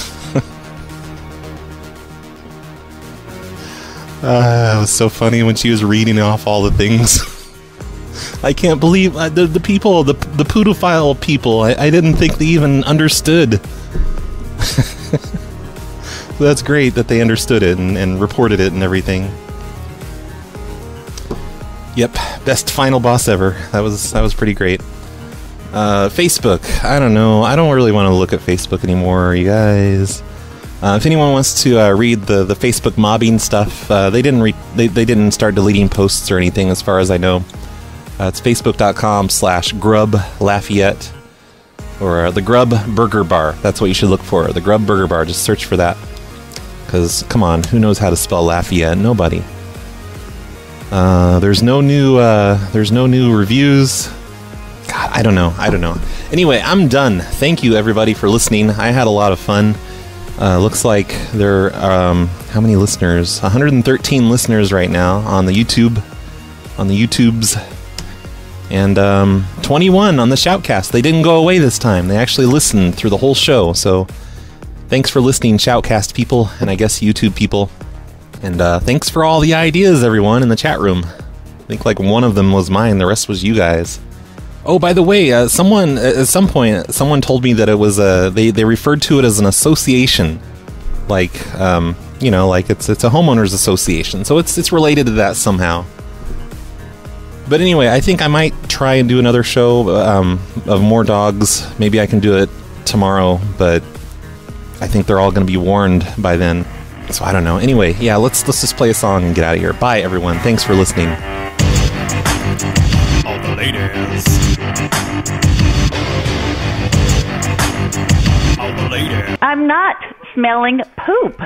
uh, it was so funny when she was reading off all the things. I can't believe uh, the the people, the the pedophile people. I, I didn't think they even understood. So that's great that they understood it and, and reported it and everything. Yep, best final boss ever. That was that was pretty great. Uh, Facebook. I don't know. I don't really want to look at Facebook anymore, you guys. Uh, if anyone wants to uh, read the, the Facebook mobbing stuff, uh, they didn't re- they, they didn't start deleting posts or anything, as far as I know. Uh, it's facebook.com slash grub Lafayette, or uh, the Grub Burger Bar. That's what you should look for. The Grub Burger Bar. Just search for that. Because come on, who knows how to spell Lafayette? Nobody. There's no new. There's no new reviews. God, I don't know. I don't know. Anyway, I'm done. Thank you everybody for listening. I had a lot of fun. Uh, looks like there are um, how many listeners? 113 listeners right now on the YouTube, on the YouTubes, and um, 21 on the Shoutcast. They didn't go away this time. They actually listened through the whole show. So, thanks for listening, Shoutcast people, and I guess YouTube people. And uh, thanks for all the ideas, everyone, in the chat room. I think like one of them was mine. The rest was you guys. Oh, by the way, uh, someone at some point someone told me that it was a they they referred to it as an association, like um, you know, like it's it's a homeowners association, so it's it's related to that somehow. But anyway, I think I might try and do another show um, of more dogs. Maybe I can do it tomorrow, but I think they're all going to be warned by then. So I don't know. Anyway, yeah, let's let's just play a song and get out of here. Bye, everyone. Thanks for listening. All the ladies. I'm not smelling poop.